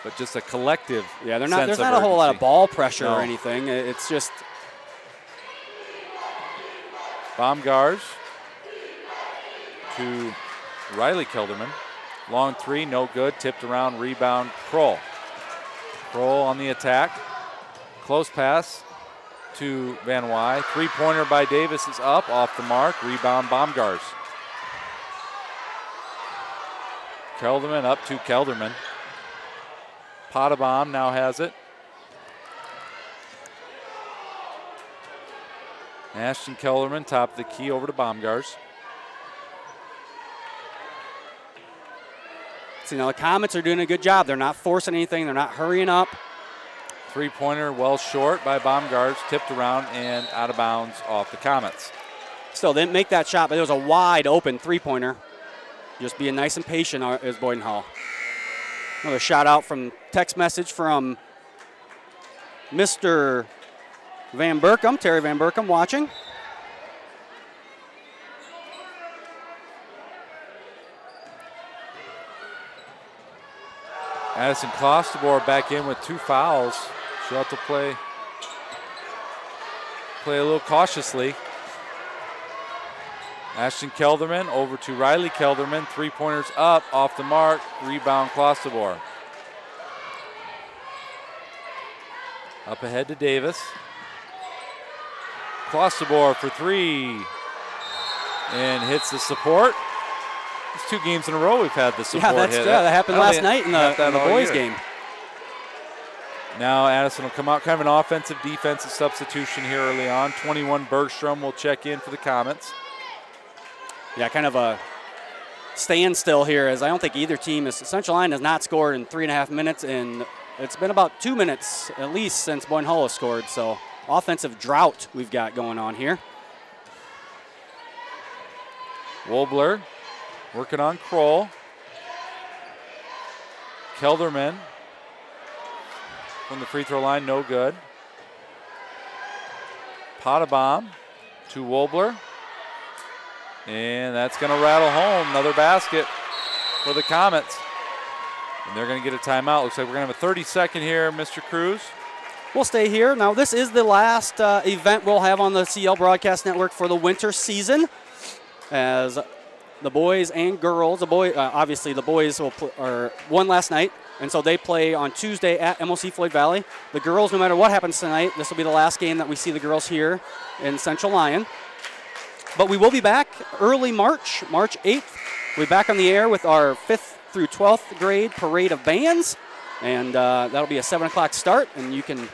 but just a collective. Yeah, they're not. There's not a whole lot of ball pressure no. or anything. It's just Baumgars to Riley Kelderman. Long three, no good. Tipped around, rebound, Kroll. Kroll on the attack. Close pass to Van Wy. Three pointer by Davis is up, off the mark. Rebound, Baumgars. Kelderman up to Kelderman. Pottebaum now has it. Ashton Kelderman, top of the key over to Baumgars. You know, the Comets are doing a good job. They're not forcing anything, they're not hurrying up. Three pointer well short by Baumgars, tipped around and out of bounds off the Comets. Still didn't make that shot, but it was a wide open three pointer. Just being nice and patient uh, is Boyden-Hull. Another shout out from text message from Mr. Van Burkham, Terry Van Burkham watching. Addison Klosterboer back in with two fouls. She'll have to play, play a little cautiously. Ashton Kelderman over to Riley Kelderman. Three pointers up, off the mark. Rebound Klosterboer. Up ahead to Davis. Klosterboer for three. And hits the support. It's two games in a row we've had the support yeah, that's, hit. Yeah, that happened last night in the, in the boys year. game. Now Addison will come out, kind of an offensive defensive substitution here early on. 21 Bergstrom will check in for the Comets. Yeah, kind of a standstill here as I don't think either team is. Central Lyon has not scored in three and a half minutes, and it's been about two minutes at least since Boyden Hull has scored. So offensive drought we've got going on here. Wobler working on Kroll. Kelderman from the free throw line, no good. Pottebaum to Wobler. And that's going to rattle home. Another basket for the Comets. And they're going to get a timeout. Looks like we're going to have a 30 second here, Mr. Cruz. We'll stay here. Now, this is the last uh, event we'll have on the CL Broadcast Network for the winter season. As the boys and girls, the boy, uh, obviously the boys will pl- are one last night, and so they play on Tuesday at MOC Floyd Valley. The girls, no matter what happens tonight, this will be the last game that we see the girls here in Central Lyon. But we will be back early March, March 8th. We'll be back on the air with our 5th through 12th grade parade of bands. And uh, that'll be a 7 o'clock start. And you can,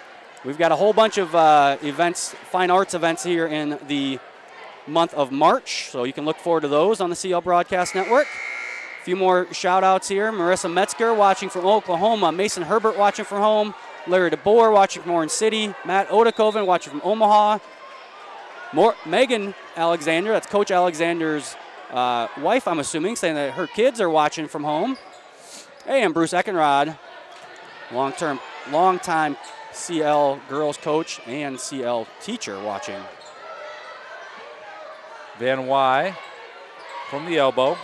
we've got a whole bunch of uh, events, fine arts events here in the month of March. So you can look forward to those on the CL Broadcast Network. A few more shout outs here. Marissa Metzger watching from Oklahoma. Mason Herbert watching from home. Larry DeBoer watching from Orange City. Matt Odakoven watching from Omaha. More, Megan Alexander, that's Coach Alexander's uh, wife, I'm assuming, saying that her kids are watching from home. Hey, and Bruce Eckenrod, long-term, long-time CL girls coach and CL teacher watching. Van Wy from the elbow.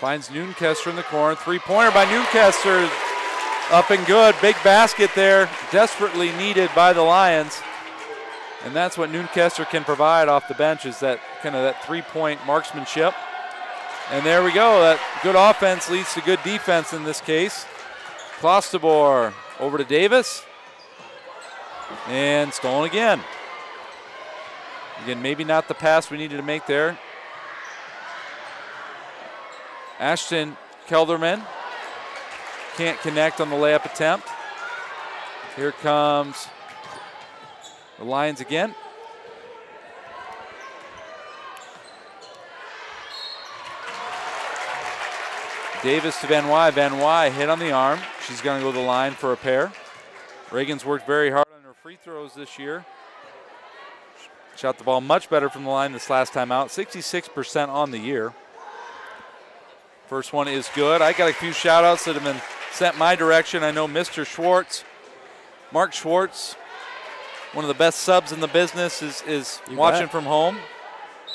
Finds Noonkester in the corner. Three-pointer by Noonkester. Up and good. Big basket there. Desperately needed by the Lions. And that's what Noonkester can provide off the bench is that kind of that three-point marksmanship. And there we go. That good offense leads to good defense in this case. Klosterboer over to Davis. And stolen again. Again, maybe not the pass we needed to make there. Ashton Kelderman can't connect on the layup attempt. Here comes the Lions again. Davis to Van Wy. Van Wy hit on the arm. She's going to go to the line for a pair. Reagan's worked very hard on her free throws this year. Shot the ball much better from the line this last time out. 66% on the year. First one is good. I got a few shout outs that have been sent my direction. I know Mr. Schwartz, Mark Schwartz, one of the best subs in the business, is, is watching bet. from home.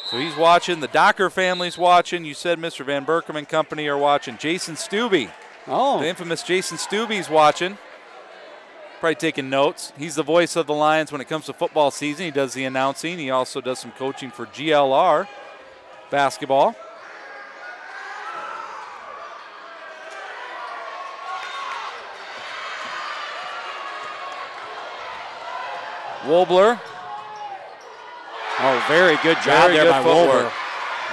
So he's watching. The Docker family's watching. You said Mr. Van Berkem and company are watching. Jason Stubbe, Oh, the infamous Jason Stubbe's watching. Probably taking notes. He's the voice of the Lions when it comes to football season. He does the announcing. He also does some coaching for GLR basketball. Wobler, oh, very good job very there good by footwork. Wolber.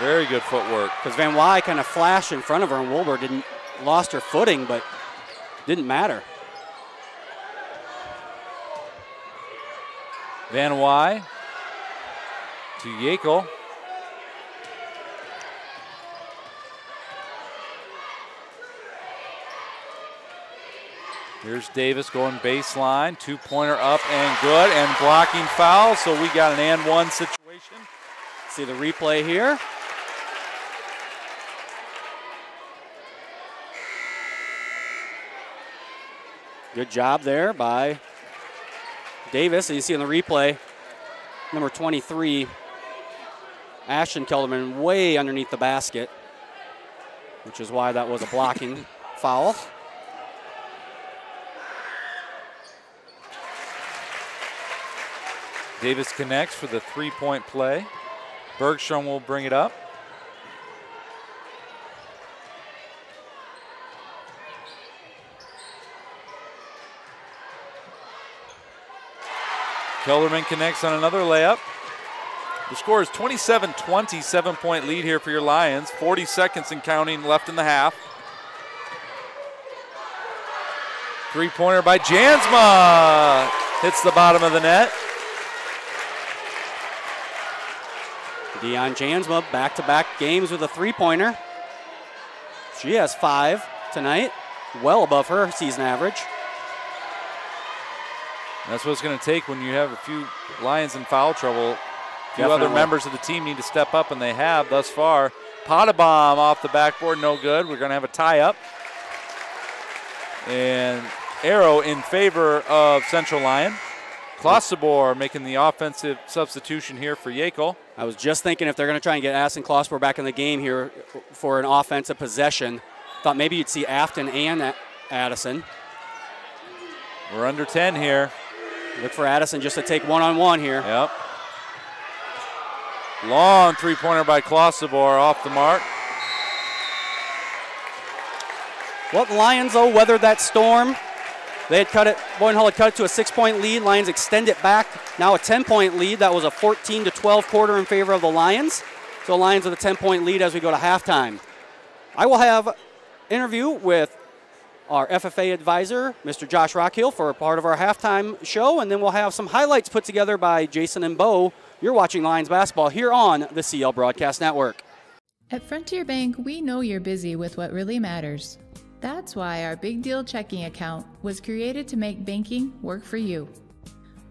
Very good footwork. Because Van Wy kind of flashed in front of her, and Wolber didn't lost her footing, but didn't matter. Van Wy to Yekel. Here's Davis going baseline, two pointer up and good, and blocking foul. So we got an and one situation. See the replay here. Good job there by Davis. You see on the replay, number 23, Ashton Kelderman way underneath the basket, which is why that was a blocking foul. Davis connects for the three point play. Bergstrom will bring it up. Kelderman connects on another layup. The score is 27 20, seven point lead here for your Lions. 40 seconds and counting left in the half. Three pointer by Jansma hits the bottom of the net. Dion Jansma back to back games with a three pointer. She has five tonight, well above her season average. That's what it's going to take when you have a few Lions in foul trouble. A few other members of the team need to step up, and they have thus far. Pottebaum off the backboard, no good. We're going to have a tie up. And arrow in favor of Central Lyon. Klosterboer making the offensive substitution here for Yekel. I was just thinking if they're going to try and get Addison Klosterboer back in the game here for an offensive possession, thought maybe you'd see Afton and Addison. We're under 10 here. Look for Addison just to take one on one here. Yep. Long three pointer by Klosterboer off the mark. Well, the Lions, though, weathered that storm. They had cut it, Hull had cut it to a six point lead. Lions extend it back. Now a 10 point lead. That was a 14 to 12 quarter in favor of the Lions. So Lions with a 10 point lead as we go to halftime. I will have interview with our FFA advisor, Mr. Josh Rockhill, for a part of our halftime show, and then we'll have some highlights put together by Jason and Bo. You're watching Lions basketball here on the CL Broadcast Network. At Frontier Bank, we know you're busy with what really matters. That's why our Big Deal checking account was created to make banking work for you.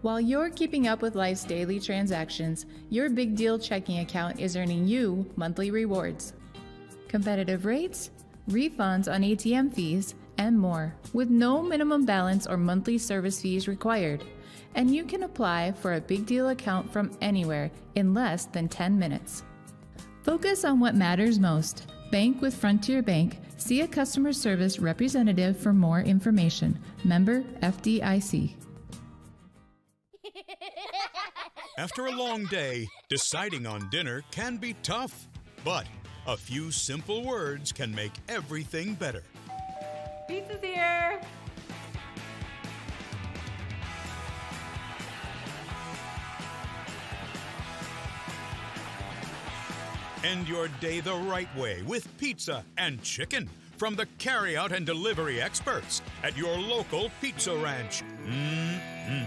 While you're keeping up with life's daily transactions, your Big Deal checking account is earning you monthly rewards. Competitive rates, refunds on ATM fees, and more, with no minimum balance or monthly service fees required. And you can apply for a Big Deal account from anywhere in less than 10 minutes. Focus on what matters most. Bank with Frontier Bank. See a customer service representative for more information. Member FDIC. After a long day, deciding on dinner can be tough, but a few simple words can make everything better. Pizza's here. End your day the right way with pizza and chicken from the carryout and delivery experts at your local pizza ranch. Mm-mm.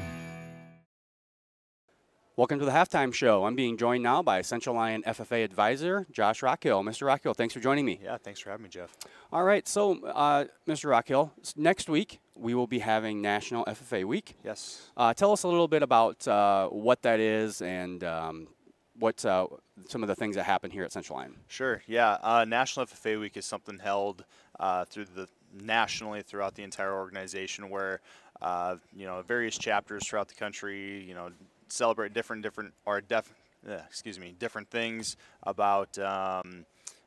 Welcome to the halftime show. I'm being joined now by Central Lyon FFA advisor Josh Rockhill. Mr. Rockhill, thanks for joining me. Yeah, thanks for having me, Jeff. All right, so uh, Mr. Rockhill, next week we will be having National FFA Week. Yes. Uh, tell us a little bit about uh, what that is and um, what uh, some of the things that happen here at Central Lyon. Sure. Yeah. Uh, National FFA Week is something held uh, through the nationally throughout the entire organization, where uh, you know various chapters throughout the country, you know, celebrate different different or def, uh, excuse me, different things about. Um,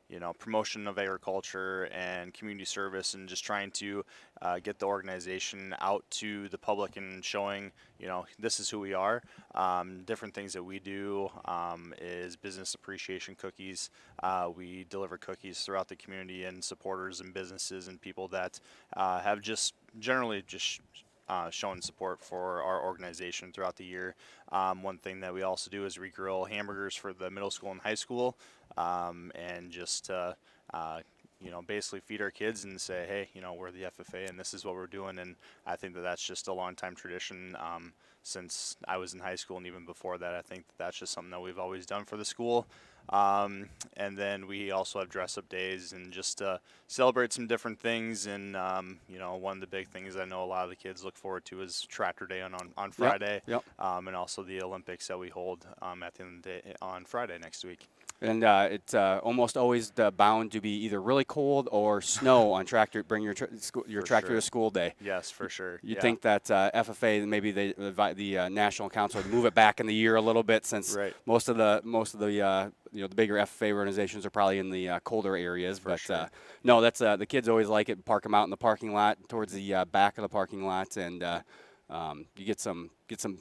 you know, promotion of agriculture and community service, and just trying to uh, get the organization out to the public and showing, you know, this is who we are. Um, different things that we do um, is business appreciation cookies. Uh, we deliver cookies throughout the community and supporters and businesses and people that uh, have just generally just uh, shown support for our organization throughout the year. Um, one thing that we also do is we grill hamburgers for the middle school and high school, um, and just uh, uh, you know basically feed our kids and say, hey, you know we're the FFA and this is what we're doing. And I think that that's just a long time tradition. Um, since I was in high school and even before that, I think that that's just something that we've always done for the school. Um, and then we also have dress up days and just uh, celebrate some different things. And, um, you know, one of the big things I know a lot of the kids look forward to is Tractor Day on, on, on Friday. Yep. Um, and also the Olympics that we hold um, at the end of the day on Friday next week. And uh, it's uh, almost always uh, bound to be either really cold or snow on tractor. Bring your tra- school, your For tractor sure. to school day. Yes, for sure. You yeah. think that uh, FFA maybe they, the the uh, national council would move it back in the year a little bit since Right. most of the most of the uh, you know the bigger FFA organizations are probably in the uh, colder areas. but sure. uh, no, that's uh, the kids always like it. Park them out in the parking lot towards the uh, back of the parking lot, and uh, um, you get some get some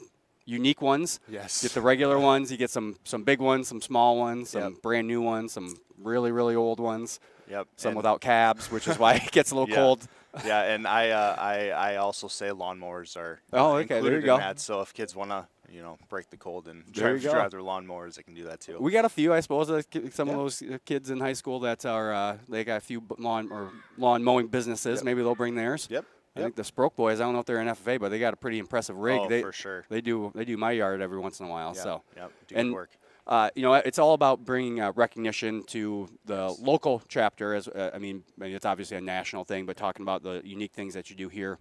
unique ones. Yes. Get the regular ones. You get some some big ones, some small ones, some Yep. brand new ones, some really really old ones. Yep. Some and- without cabs, which is why it gets a little Yeah. cold. yeah, and I, uh, I I also say lawnmowers are Oh, okay, there you go. that. So if kids want to, you know, break the cold and drive, drive their lawnmowers, they can do that too. We got a few, I suppose. uh, Some Yeah. of those uh, kids in high school that are uh, they got a few lawn or lawn mowing businesses. Yep. Maybe they'll bring theirs. Yep. I Yep. think the Sproke boys. I don't know if they're in FFA, but they got a pretty impressive rig. Oh, they, for sure. They do they do my yard every once in a while. Yeah, So yep, do good and work. Uh, you know, it's all about bringing uh, recognition to the local chapter. As uh, I mean, I mean, it's obviously a national thing, but talking about the unique things that you do here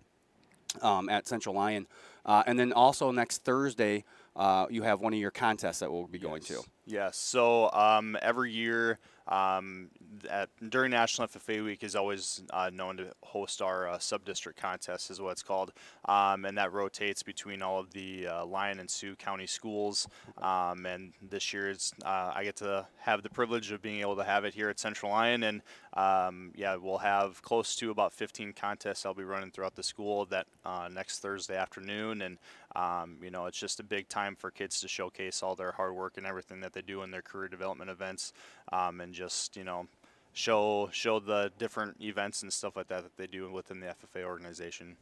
um, at Central Lyon, uh, and then also next Thursday, uh, you have one of your contests that we'll be going to. Yes. So um, every year um, at, during National FFA Week is always uh, known to host our uh, sub-district contest, is what it's called, um, and that rotates between all of the uh, Lyon and Sioux County schools. Um, and this year, is, uh, I get to have the privilege of being able to have it here at Central Lyon, and um, yeah, we'll have close to about 15 contests I'll be running throughout the school that uh, next Thursday afternoon, and um, you know, it's just a big time for kids to showcase all their hard work and everything that they do in their career development events, um, and just you know, show show the different events and stuff like that that they do within the FFA organization.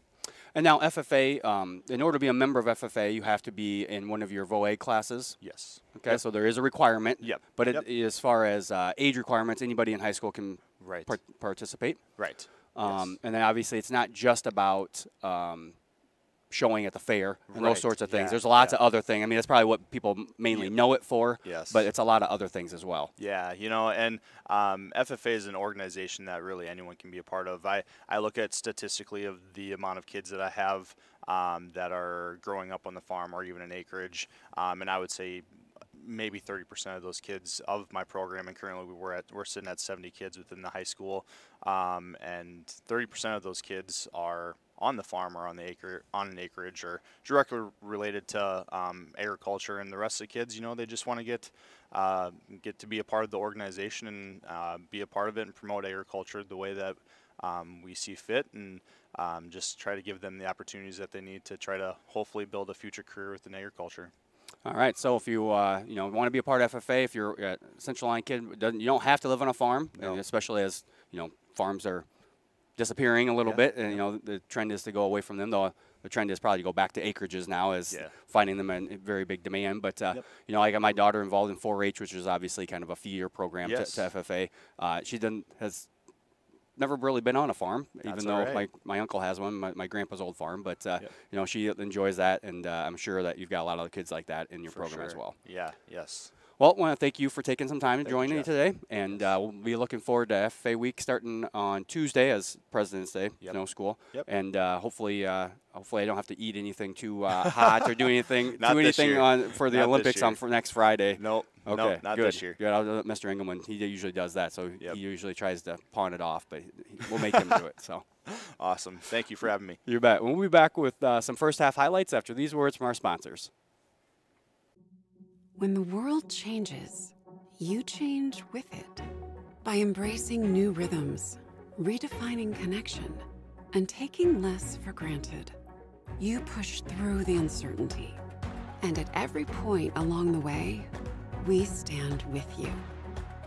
And now FFA, um, in order to be a member of FFA, you have to be in one of your VOA classes. Yes. Okay, Yep. so there is a requirement. Yep. But it, Yep. as far as uh, age requirements, anybody in high school can Right. par- participate. Right. Um, And then obviously, it's not just about um, showing at the fair and those sorts of things. yeah, There's lots yeah. of other things. I mean, that's probably what people mainly know it for. Yes. But it's a lot of other things as well. Yeah, you know, and um, FFA is an organization that really anyone can be a part of. I, I look at statistically of the amount of kids that I have um, that are growing up on the farm or even in acreage, um, and I would say maybe 30% of those kids of my program, and currently we're at we're sitting at 70 kids within the high school, um, and 30% of those kids are on the farm or on the acre on an acreage or directly related to um, agriculture, and the rest of the kids, you know, they just want to get uh, get to be a part of the organization and uh, be a part of it and promote agriculture the way that um, we see fit, and um, just try to give them the opportunities that they need to try to hopefully build a future career within agriculture. All right. So if you uh, you know want to be a part of FFA, if you're a Central Lyon kid, doesn't you don't have to live on a farm, No. especially as you know farms are disappearing a little Yeah, bit, and you know the trend is to go away from them. Though the trend is probably to go back to acreages now, as Yeah. finding them in very big demand. But uh, you know, I got my daughter involved in 4-H, which is obviously kind of a feeder program Yes. to, to FFA. Uh, she done has never really been on a farm, even though right. my, my uncle has one, my, my grandpa's old farm. But uh, Yep. you know, she enjoys that, and uh, I'm sure that you've got a lot of kids like that in your For program as well. Yeah. Yes. Well, I want to thank you for taking some time to Thank join me today, and uh, we'll be looking forward to FFA week starting on Tuesday as President's Day, Yep. no school, Yep. and uh, hopefully, uh, hopefully I don't have to eat anything too uh, hot or do anything Not do anything on for the Not Olympics on for next Friday. Nope. Okay, Nope, not good. this year. Good. Mr. Engelman, he usually does that, so Yep. he usually tries to pawn it off, but we'll make him do it. So. awesome. Thank you for having me. You bet. We'll be back with uh, some first half highlights after these words from our sponsors. When the world changes, you change with it. By embracing new rhythms, redefining connection, and taking less for granted, you push through the uncertainty. And at every point along the way, we stand with you.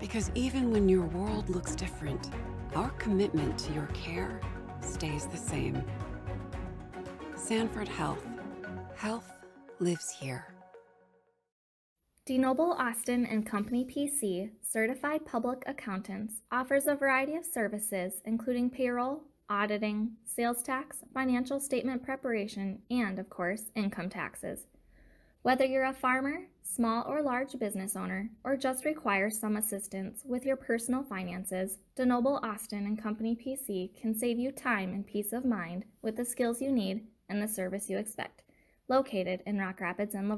Because even when your world looks different, our commitment to your care stays the same. Sanford Health. Health lives here. DeNoble Austin and Company PC, certified public accountants, offers a variety of services including payroll, auditing, sales tax, financial statement preparation, and, of course, income taxes. Whether you're a farmer, small or large business owner, or just require some assistance with your personal finances, DeNoble Austin and Company PC can save you time and peace of mind with the skills you need and the service you expect. Located in Rock Rapids and La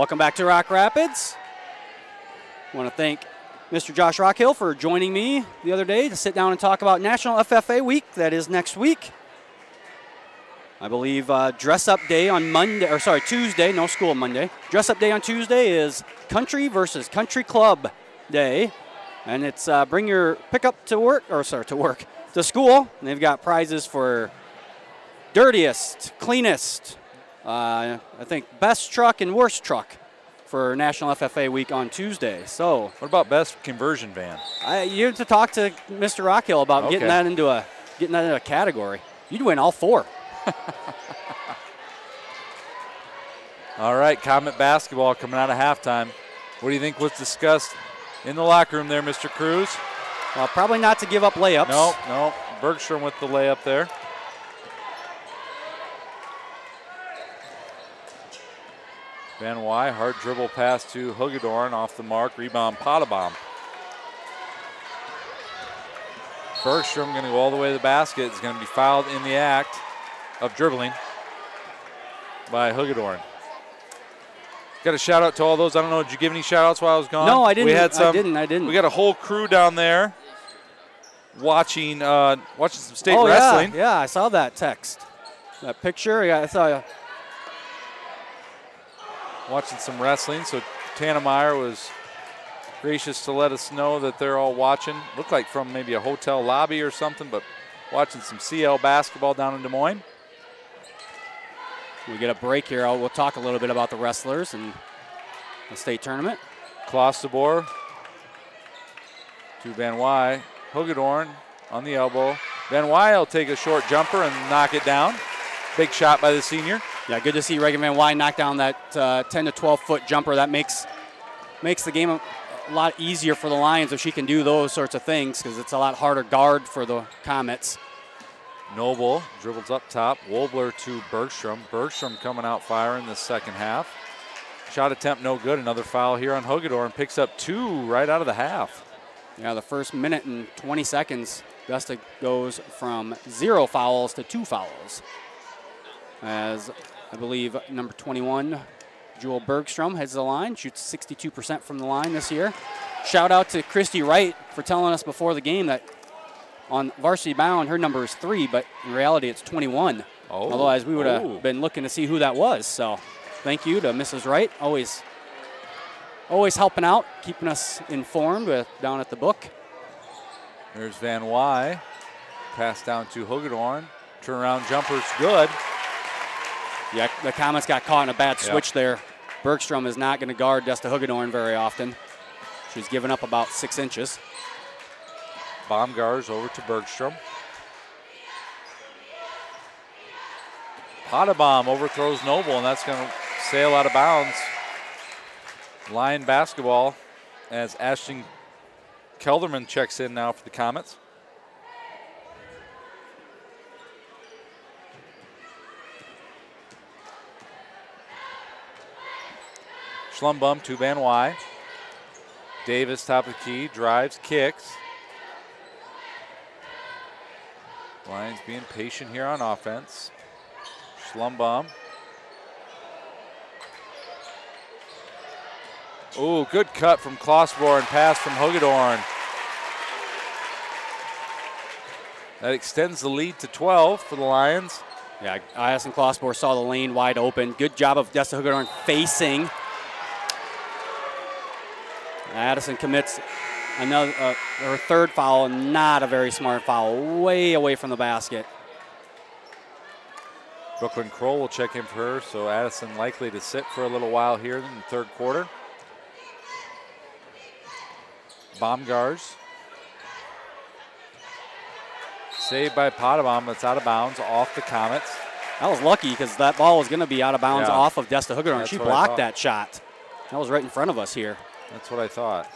Welcome back to Rock Rapids. I want to thank Mr. Josh Rockhill for joining me the other day to sit down and talk about National FFA Week. That is next week. I believe uh, dress up day on Monday, or sorry, Tuesday, no school Monday. Dress up day on Tuesday is country versus country club day. And it's uh, bring your pickup to work, or sorry, to work, to school. And they've got prizes for dirtiest, cleanest, uh, I think best truck and worst truck for National FFA Week on Tuesday. So, what about best conversion van? I, you have to talk to Mr. Rockhill about Okay. getting that into a getting that into a category. You'd win all four. All right, Comet basketball coming out of halftime. What do you think was discussed in the locker room there, Mr. Cruz? Well, probably not to give up layups. No, no. Bergstrom with the layup there. Van Wy, hard dribble pass to Hagedorn off the mark, rebound Pottebaum. Bergstrom going to go all the way to the basket. Is going to be fouled in the act of dribbling by Hagedorn. Got a shout out to all those. I don't know. Did you give any shout outs while I was gone? No, I didn't. We had some, I didn't, I didn't. We got a whole crew down there watching uh, watching some state oh, wrestling. Yeah, yeah, I saw that text. That picture. Yeah, I saw. Watching some wrestling. So Tannemeyer was gracious to let us know that they're all watching. Looked like from maybe a hotel lobby or something, but watching some CL basketball down in Des Moines. We get a break here. We'll talk a little bit about the wrestlers and the state tournament. Klosterboer to Van Wy. Hagedorn on the elbow. Van Wy will take a short jumper and knock it down. Big shot by the senior. Yeah, good to see Reagan Van Wy knock down that uh, 10 to 12 foot jumper. That makes makes the game a, a lot easier for the Lions if she can do those sorts of things because it's a lot harder guard for the Comets. Noble dribbles up top. Wobler to Bergstrom. Bergstrom coming out firing in the second half. Shot attempt no good. Another foul here on Hagedorn. Picks up two right out of the half. Yeah, the first minute and 20 seconds, Vesta goes from zero fouls to two fouls. As I believe number 21, Jewel Bergstrom heads the line, shoots 62% from the line this year. Shout out to Christy Wright for telling us before the game that on varsity bound her number is three, but in reality it's 21. Oh. Otherwise, we would have Oh. been looking to see who that was. So, thank you to Mrs. Wright, always, always helping out, keeping us informed with down at the book. There's Van Wy. Pass down to Hagedorn. Turnaround jumper's good. Yeah, the Comets got caught in a bad Yep. switch there. Bergstrom is not going to guard Desta Hagedorn very often. She's given up about six inches. Baumgars over to Bergstrom. Pottebaum overthrows Noble, and that's going to sail out of bounds. Lion basketball as Ashton Kelderman checks in now for the Comets. Schlumbum to Van Wy. Davis top of the key, drives, kicks. Lions being patient here on offense. Schlumbum. Ooh, good cut from Klosterboer and pass from Hagedorn. That extends the lead to 12 for the Lions. Yeah, Addison Klosterboer saw the lane wide open. Good job of Desta Hagedorn facing. Addison commits another uh, her third foul, not a very smart foul, way away from the basket. Brooklyn Kroll will check in for her, so Addison likely to sit for a little while here in the third quarter. Baumgars. Saved by Pottebaum, that's out of bounds off the Comets. That was lucky because that ball was going to be out of bounds Yeah. off of Desta Hagedorn. That's She blocked that shot. That was right in front of us here. That's what I thought.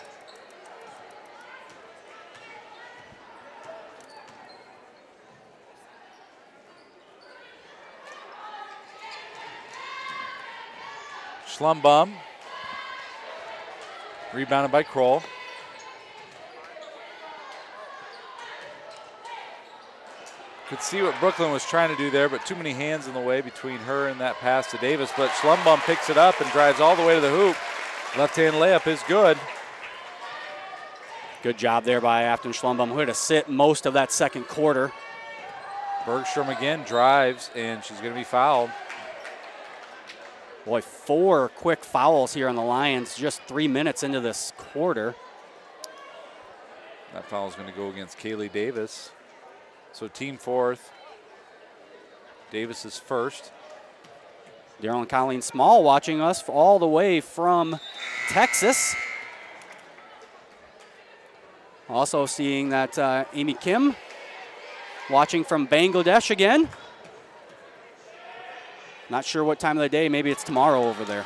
Schlumbum. Rebounded by Kroll. Could see what Brooklyn was trying to do there, but too many hands in the way between her and that pass to Davis. But Schlumbum picks it up and drives all the way to the hoop. Left hand layup is good. Good job there by Afton Schlumbum, who had to sit most of that second quarter. Bergstrom again drives, and she's going to be fouled. Boy, four quick fouls here on the Lions just three minutes into this quarter. That foul is going to go against Kaylee Davis. So team fourth. Davis is first. Daryl and Colleen Small watching us all the way from Texas. Also seeing that uh, Amy Kim watching from Bangladesh again. Not sure what time of the day. Maybe it's tomorrow over there.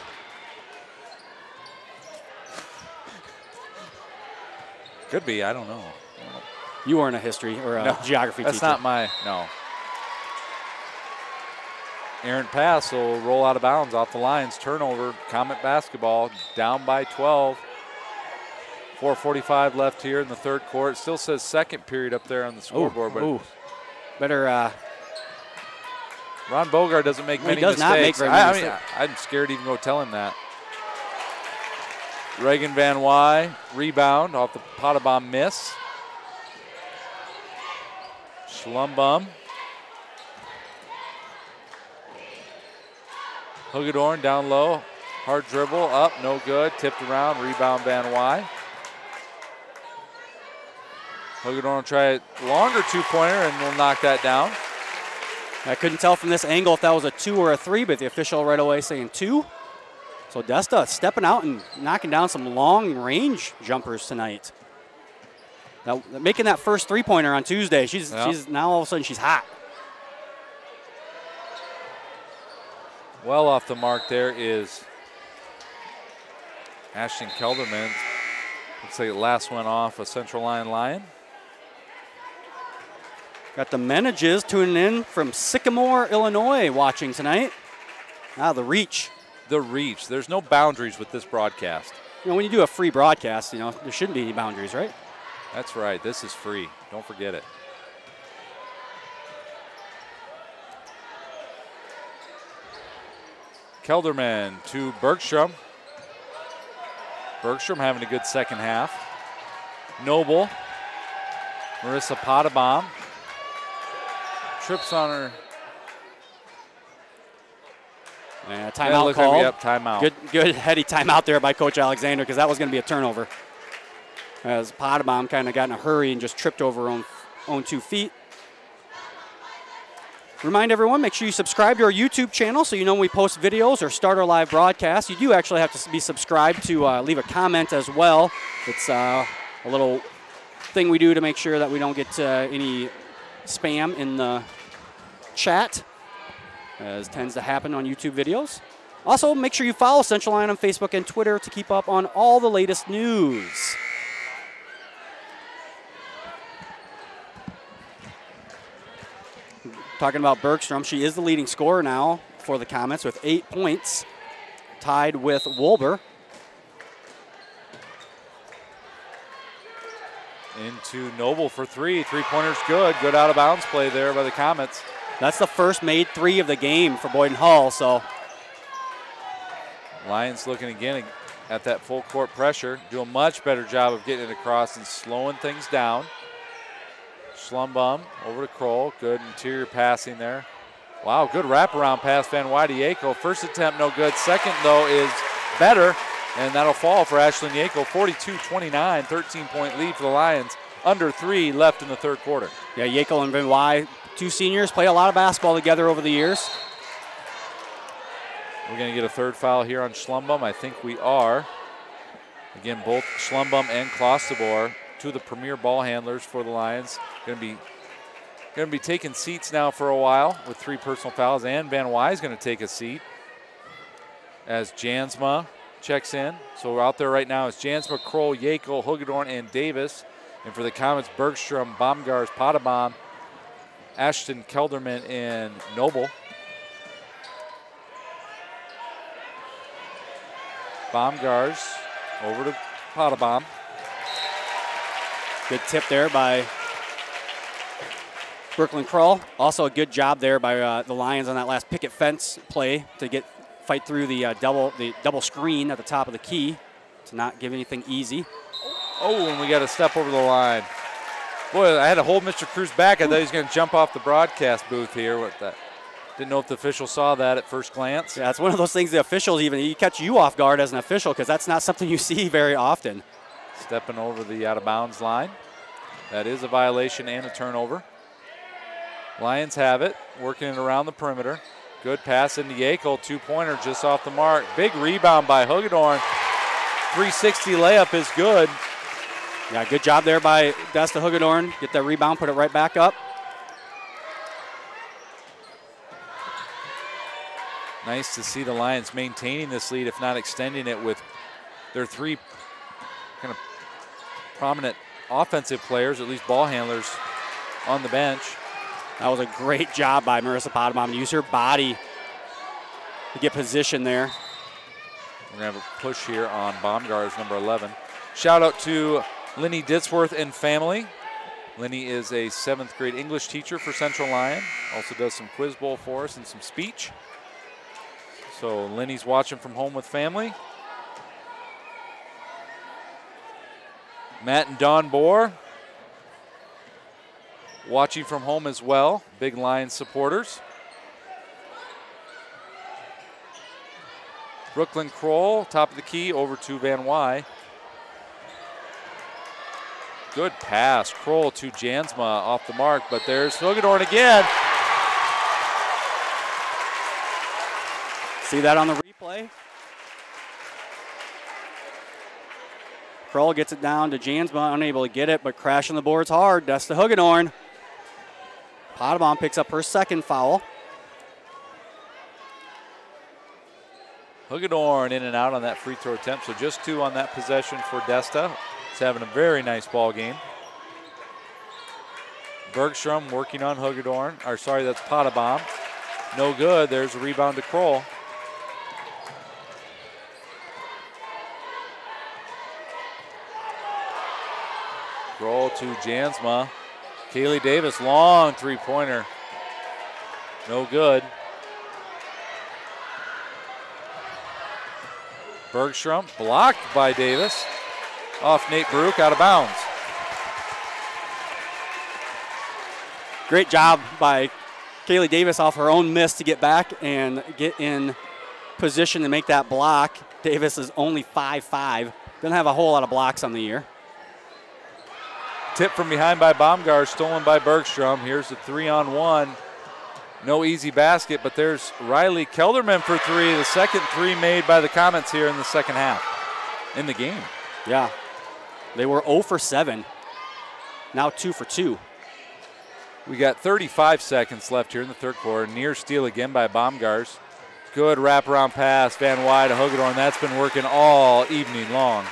Could be. I don't know. You weren't a history or a No, geography That's teacher. not my no. Errant pass will roll out of bounds off the lines. Turnover. Comet basketball down by 12. 4:45 left here in the third quarter. It still says second period up there on the scoreboard, but ooh. Better. Uh, Ron Bogart doesn't make many does not make very I, many I mean, mistakes. I'm scared to even go tell him that. Reagan Van Wy rebound off the Pottebaum miss. Schlumbum. Hagedorn down low. Hard dribble up, no good. Tipped around, rebound Van Wy. Hagedorn will try a longer two pointer and will knock that down. I couldn't tell from this angle if that was a two or a three, but the official right away saying two. So Desta stepping out and knocking down some long range jumpers tonight. Now, making that first three pointer on Tuesday, she's Yeah. she's now all of a sudden she's hot. Well off the mark there is Ashton Kelderman. Looks like it last went off a Central Lyon Lion. Got the Menages tuning in from Sycamore, Illinois, watching tonight. Ah, the reach. The reach. There's no boundaries with this broadcast. You know, when you do a free broadcast, you know there shouldn't be any boundaries, right? That's right. This is free. Don't forget it. Kelderman to Bergstrom. Bergstrom having a good second half. Noble. Marissa Pottebaum. Trips on her. Yeah, timeout like- called. yep, timeout. Good, good heady timeout there by Coach Alexander because that was going to be a turnover. As Pottebaum kind of got in a hurry and just tripped over her own, own two feet. Remind everyone, make sure you subscribe to our YouTube channel so you know when we post videos or start our live broadcast. You do actually have to be subscribed to uh, leave a comment as well. It's uh, a little thing we do to make sure that we don't get uh, any spam in the chat, as tends to happen on YouTube videos. Also, make sure you follow Central Lyon on Facebook and Twitter to keep up on all the latest news. Talking about Bergstrom, she is the leading scorer now for the Comets with eight points, tied with Wolber. Into Noble for three. Three pointers good. Good out of bounds play there by the Comets. That's the first made three of the game for Boyden-Hull, so Lions looking again at that full court pressure. Do a much better job of getting it across and slowing things down. Schlumbum over to Kroll. Good interior passing there. Wow, good wraparound pass, Van Wydieko. First attempt, no good. Second, though, is better, and that'll fall for Ashlyn Yako. 42 29, 13 point lead for the Lions. Under three left in the third quarter. yeah, Yako and Van two seniors, play a lot of basketball together over the years. We're going to get a third foul here on Schlumbum. I think we are. Again, both Schlumbum and Klosterboer, two of the premier ball handlers for the Lions, going to be going to be taking seats now for a while with three personal fouls. And Van Wy is going to take a seat as Jansma checks in. So we're out there right now is Jansma, Kroll, Yako, Hagedorn, and Davis. And for the Comets, Bergstrom, Baumgars, Pottebaum, Ashton Kelderman, and Noble. Baumgars over to Pottebaum. Good tip there by Brooklyn Kroll. Also a good job there by uh, the Lions on that last picket fence play to get fight through the uh, double the double screen at the top of the key to not give anything easy. Oh, and we got to step over the line. Boy, I had to hold Mr. Cruz back. I thought he was going to jump off the broadcast booth here. With that, didn't know if the official saw that at first glance. Yeah, it's one of those things the officials even you catch you off guard as an official because that's not something you see very often. Stepping over the out of bounds line. That is a violation and a turnover. Lions have it, working it around the perimeter. Good pass into Yako, two pointer just off the mark. Big rebound by Hagedorn. 360 layup is good. Yeah, good job there by Desta Hagedorn. Get that rebound, put it right back up. Nice to see the Lions maintaining this lead, if not extending it, with their three prominent offensive players, at least ball handlers, on the bench. That was a great job by Marissa Pottebaum to use her body to get position there. We're going to have a push here on Baumgars, number 11. Shout out to Lenny Ditzworth and family. Lenny is a seventh grade English teacher for Central Lyon. Also does some quiz bowl for us and some speech. So Lenny's watching from home with family. Matt and Don Bohr watching from home as well. Big Lions supporters. Brooklyn Kroll, top of the key, over to Van Wy. Good pass. Kroll to Jansma off the mark, but there's Hagedorn again. See that on the replay? Kroll gets it down to Jansma, unable to get it, but crashing the boards hard. Desta Hagedorn. Pottebaum picks up her second foul. Hagedorn in and out on that free throw attempt, so just two on that possession for Desta. It's having a very nice ball game. Bergstrom working on Hagedorn, or sorry, that's Pottebaum. No good. There's a rebound to Kroll. Kroll to Jansma. Kaylee Davis, long three pointer. No good. Bergstrom blocked by Davis. Off Nate Baruch, out of bounds. Great job by Kaylee Davis off her own miss to get back and get in position to make that block. Davis is only 5'5. Doesn't have a whole lot of blocks on the year. Tip from behind by Baumgart, stolen by Bergstrom. Here's the three on one. No easy basket, but there's Riley Kelderman for three. The second three made by the Comets here in the second half in the game. Yeah. They were 0 for 7. Now 2 for 2. We got 35 seconds left here in the third quarter. Near steal again by Baumgars. Good wraparound pass. Van Wy to Hagedorn. That's been working all evening long.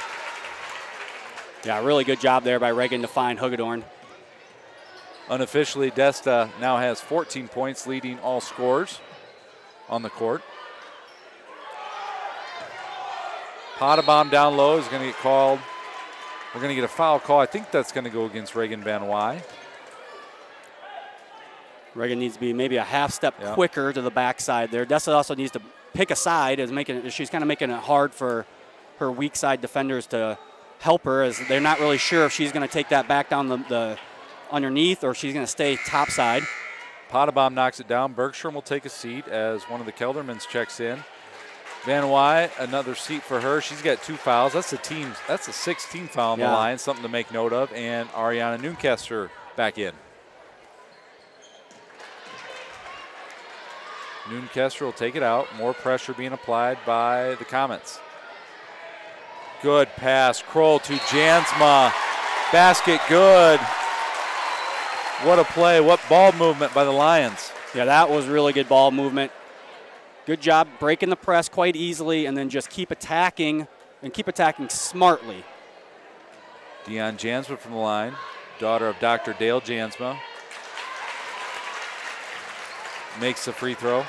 Yeah, really good job there by Reagan to find Hagedorn. Unofficially, Desta now has 14 points, leading all scores on the court. Pottebaum down low is going to get called. We're going to get a foul call. I think that's going to go against Reagan Van Wy. Reagan needs to be maybe a half step yep. quicker to the backside there. Desta also needs to pick a side. Is making it, she's kind of making it hard for her weak side defenders to help her, as they're not really sure if she's going to take that back down the, the underneath or she's going to stay topside. Pottebaum knocks it down. Bergstrom will take a seat as one of the Keldermans checks in. Van Wy, another seat for her. She's got two fouls. That's a team. That's a 16 foul on yeah. the line. Something to make note of. And Ariana Noonkester back in. Noonkester will take it out. More pressure being applied by the Comets. Good pass. Kroll to Jansma. Basket good. What a play. What ball movement by the Lions. Yeah, that was really good ball movement. Good job breaking the press quite easily and then just keep attacking and keep attacking smartly. Dion Jansma from the line, daughter of Dr. Dale Jansma. Makes the free throw.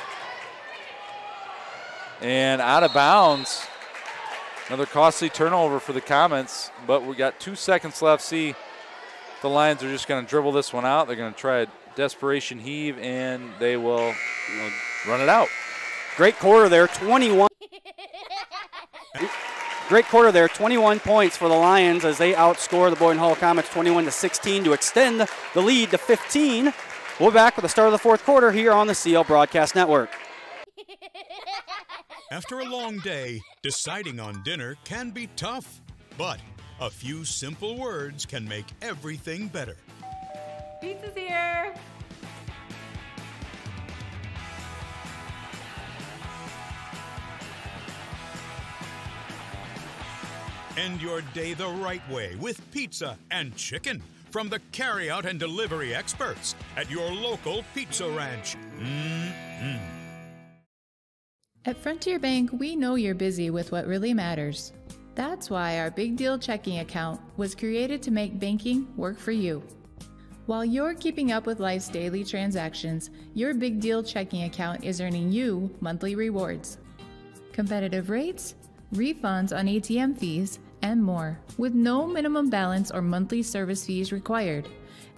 And out of bounds. Another costly turnover for the Comets, but we got two seconds left. See, the Lions are just going to dribble this one out. They're going to try a desperation heave, and they will you know, run it out. Great quarter there, 21. Great quarter there, 21 points for the Lions as they outscore the Boyden-Hull Comets 21 to 16 to extend the lead to 15. We'll be back with the start of the fourth quarter here on the CL Broadcast Network. After a long day, deciding on dinner can be tough, but a few simple words can make everything better. Pizza's here! End your day the right way with pizza and chicken from the carryout and delivery experts at your local pizza ranch. Mm-hmm. At Frontier Bank, we know you're busy with what really matters. That's why our Big Deal checking account was created to make banking work for you. While you're keeping up with life's daily transactions, your Big Deal checking account is earning you monthly rewards. Competitive rates, refunds on ATM fees, and more, with no minimum balance or monthly service fees required.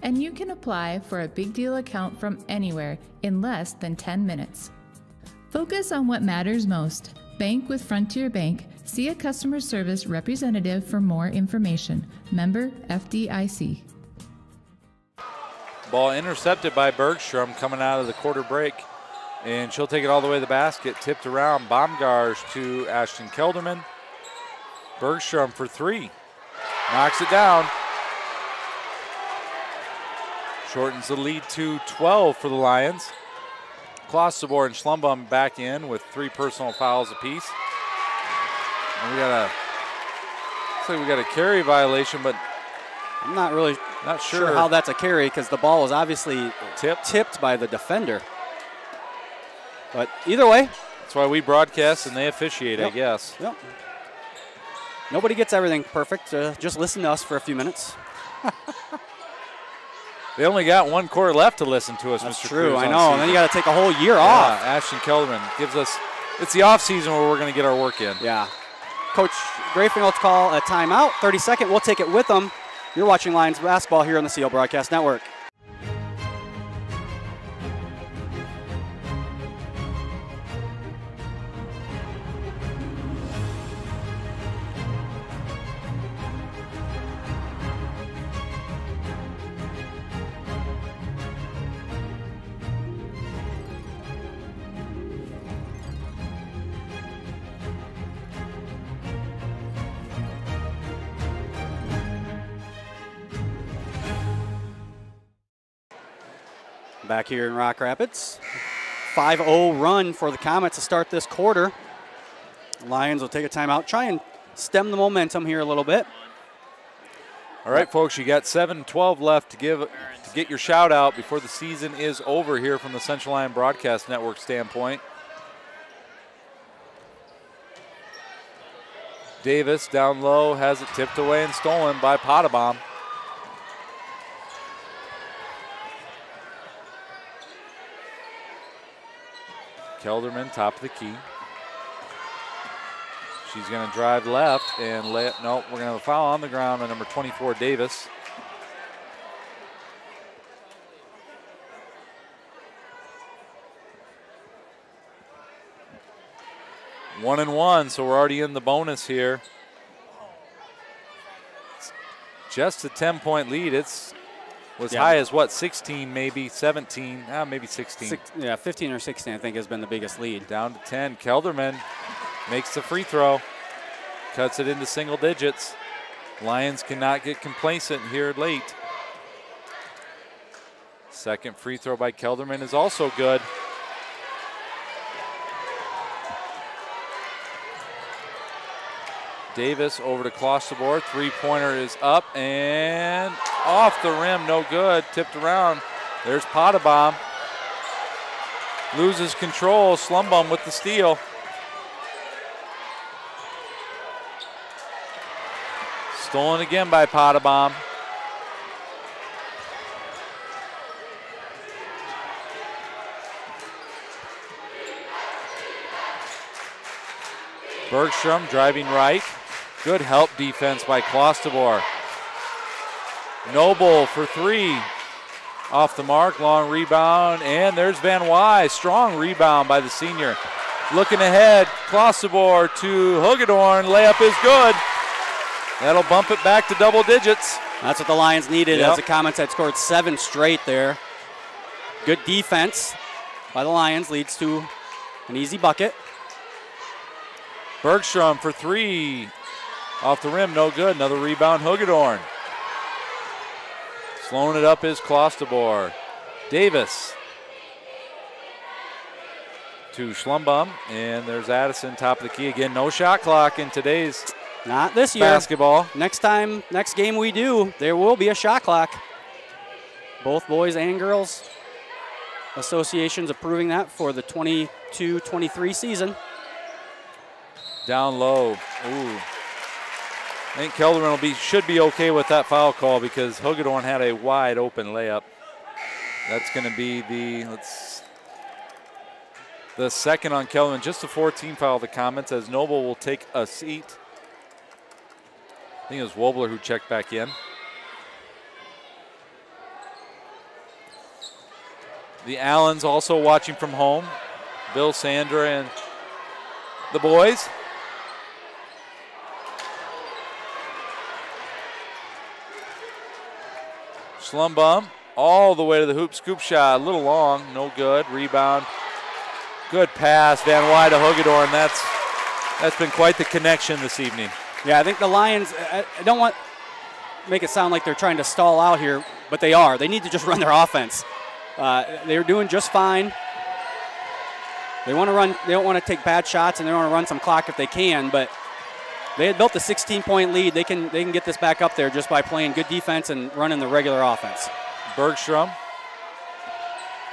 And you can apply for a Big Deal account from anywhere in less than 10 minutes. Focus on what matters most. Bank with Frontier Bank. See a customer service representative for more information. Member FDIC. Ball intercepted by Bergstrom coming out of the quarter break. And she'll take it all the way to the basket. Tipped around. Baumgars to Ashton Kelderman. Bergstrom for three. Knocks it down. Shortens the lead to 12 for the Lions. Klosterboer and Schlumbum back in with three personal fouls apiece. And we got a Looks like we got a carry violation, but I'm not really not sure, sure. how that's a carry because the ball was obviously tipped. tipped by the defender. But either way, That's why we broadcast and they officiate, I guess. Yep. Nobody gets everything perfect. Uh, just listen to us for a few minutes. They only got one quarter left to listen to us, That's Mr. true. Cruz I know. And then you got to take a whole year Yeah, off. Ashton Kelderman gives us. It's the off season where we're going to get our work in. Yeah. Coach will call a timeout. 30 second. We'll take it with them. You're watching Lions basketball here on the CL Broadcast Network. Back here in Rock Rapids. 5 0 run for the Comets to start this quarter. Lions will take a timeout, try and stem the momentum here a little bit. All right, folks, you got 7-12 left to give to get your shout out before the season is over here from the Central Lyon Broadcast Network standpoint. Davis down low has it tipped away and stolen by Pottebaum. Kelderman, top of the key. She's going to drive left and it. Nope, we're going to have a foul on the ground on number 24, Davis. One and one, so we're already in the bonus here. Just a 10 point lead. It's was Yeah. high as what, 16, maybe 17, ah, maybe 16. Six, yeah, 15 or 16, I think, has been the biggest lead. Down to 10. Kelderman makes the free throw, cuts it into single digits. Lions cannot get complacent here late. Second free throw by Kelderman is also good. Davis over to Klosterboer. Three pointer is up and off the rim. No good. Tipped around. There's Pottebaum. Loses control. Schlumbum with the steal. Stolen again by Pottebaum. Bergstrom driving right. Good help defense by Klosterboer. Noble for three. Off the mark, long rebound, and there's Van Wy. Strong rebound by the senior. Looking ahead, Klosterboer to Hagedorn. Layup is good. That'll bump it back to double digits. That's what the Lions needed Yep. as the Comets had scored seven straight there. Good defense by the Lions leads to an easy bucket. Bergstrom for three. Off the rim, no good. Another rebound, Hagedorn. Slowing it up is Klosterboer. Davis to Schlumbum, and there's Addison, top of the key again. No shot clock in today's Not this year. basketball. Next time, next game we do, there will be a shot clock. Both boys and girls associations approving that for the 22-23 season. Down low. Ooh. I think Kelderman will be should be okay with that foul call because Hagedorn had a wide open layup. That's going to be the let's the second on Kelderman. Just a 14 foul. The comments as Noble will take a seat. I think it was Wobler who checked back in. The Allens also watching from home. Bill Sandra and the boys. Schlumbum all the way to the hoop. Scoop shot, a little long, no good. Rebound. Good pass. Van Wy to Hagedorn. That's that's been quite the connection this evening. Yeah, I think the Lions. I, I don't want make it sound like they're trying to stall out here, but they are. They need to just run their offense. Uh, they're doing just fine. They want to run. They don't want to take bad shots, and they want to run some clock if they can. But They had built a 16-point lead. They can they can get this back up there just by playing good defense and running the regular offense. Bergstrom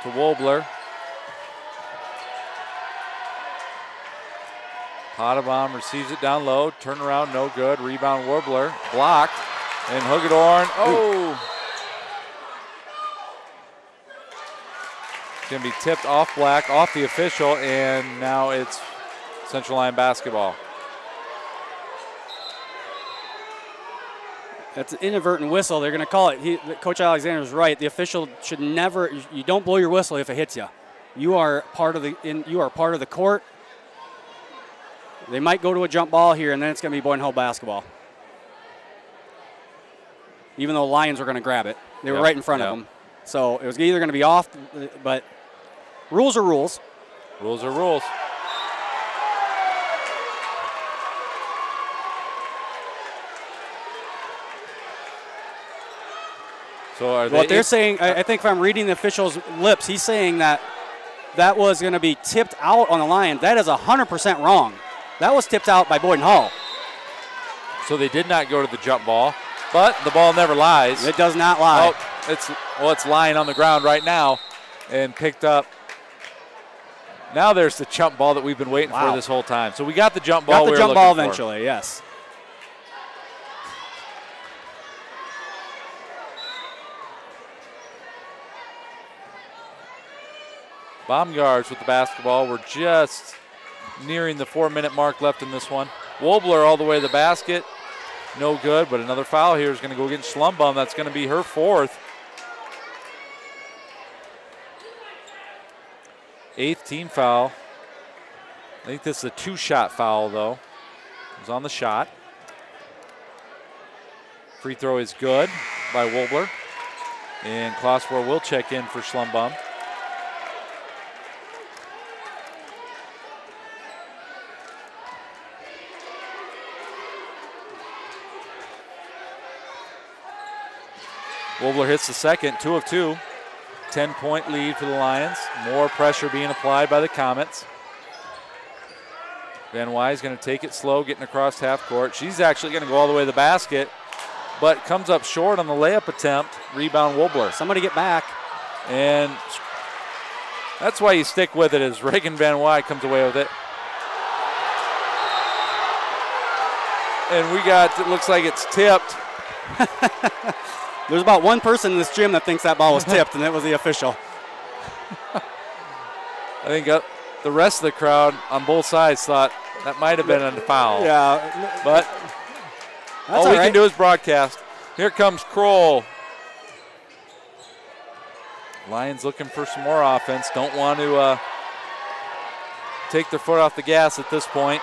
to Wobler. Pottebaum receives it down low. Turnaround, no good. Rebound, Warbler. Blocked. And Hagedorn. Oh! It's going to be tipped off Black, off the official, and now it's Central Lyon basketball. That's an inadvertent whistle. They're going to call it. He, Coach Alexander is right. The official should never. You don't blow your whistle if it hits you. You are part of the. In, you are part of the court. They might go to a jump ball here, and then it's going to be Boyden-Hull basketball. Even though Lions were going to grab it, they were Yep, right in front yep. of them. So it was either going to be off, but rules are rules. Rules are rules. So are What they, they're saying, I, I think if I'm reading the official's lips, he's saying that that was going to be tipped out on the line. That is 100% wrong. That was tipped out by Boyden-Hull. So they did not go to the jump ball, but the ball never lies. It does not lie. Oh, it's well, it's lying on the ground right now, and picked up. Now there's the jump ball that we've been waiting Wow. for this whole time. So we got the jump ball. Got the we jump ball looking for. eventually, yes. Baumgars with the basketball. We're just nearing the four-minute mark left in this one. Wobler all the way to the basket. No good, but another foul here is going to go against Schlumbum. That's going to be her fourth. Eighth team foul. I think this is a two-shot foul, though. It was on the shot. Free throw is good by Wobler. And Klosterboer will check in for Schlumbum. Wobler hits the second, two of two. 10 point lead for the Lions. More pressure being applied by the Comets. Van Wy's going to take it slow, getting across half court. She's actually going to go all the way to the basket, but comes up short on the layup attempt. Rebound Wobler. Somebody get back. And that's why you stick with it as Reagan Van Wy comes away with it. And we got, it looks like it's tipped. There's about one person in this gym that thinks that ball was tipped, and it was the official. I think uh, the rest of the crowd on both sides thought that might have been a foul. Yeah. But That's all all we can do is broadcast. Here comes Kroll. Lions looking for some more offense. Don't want to uh, take their foot off the gas at this point.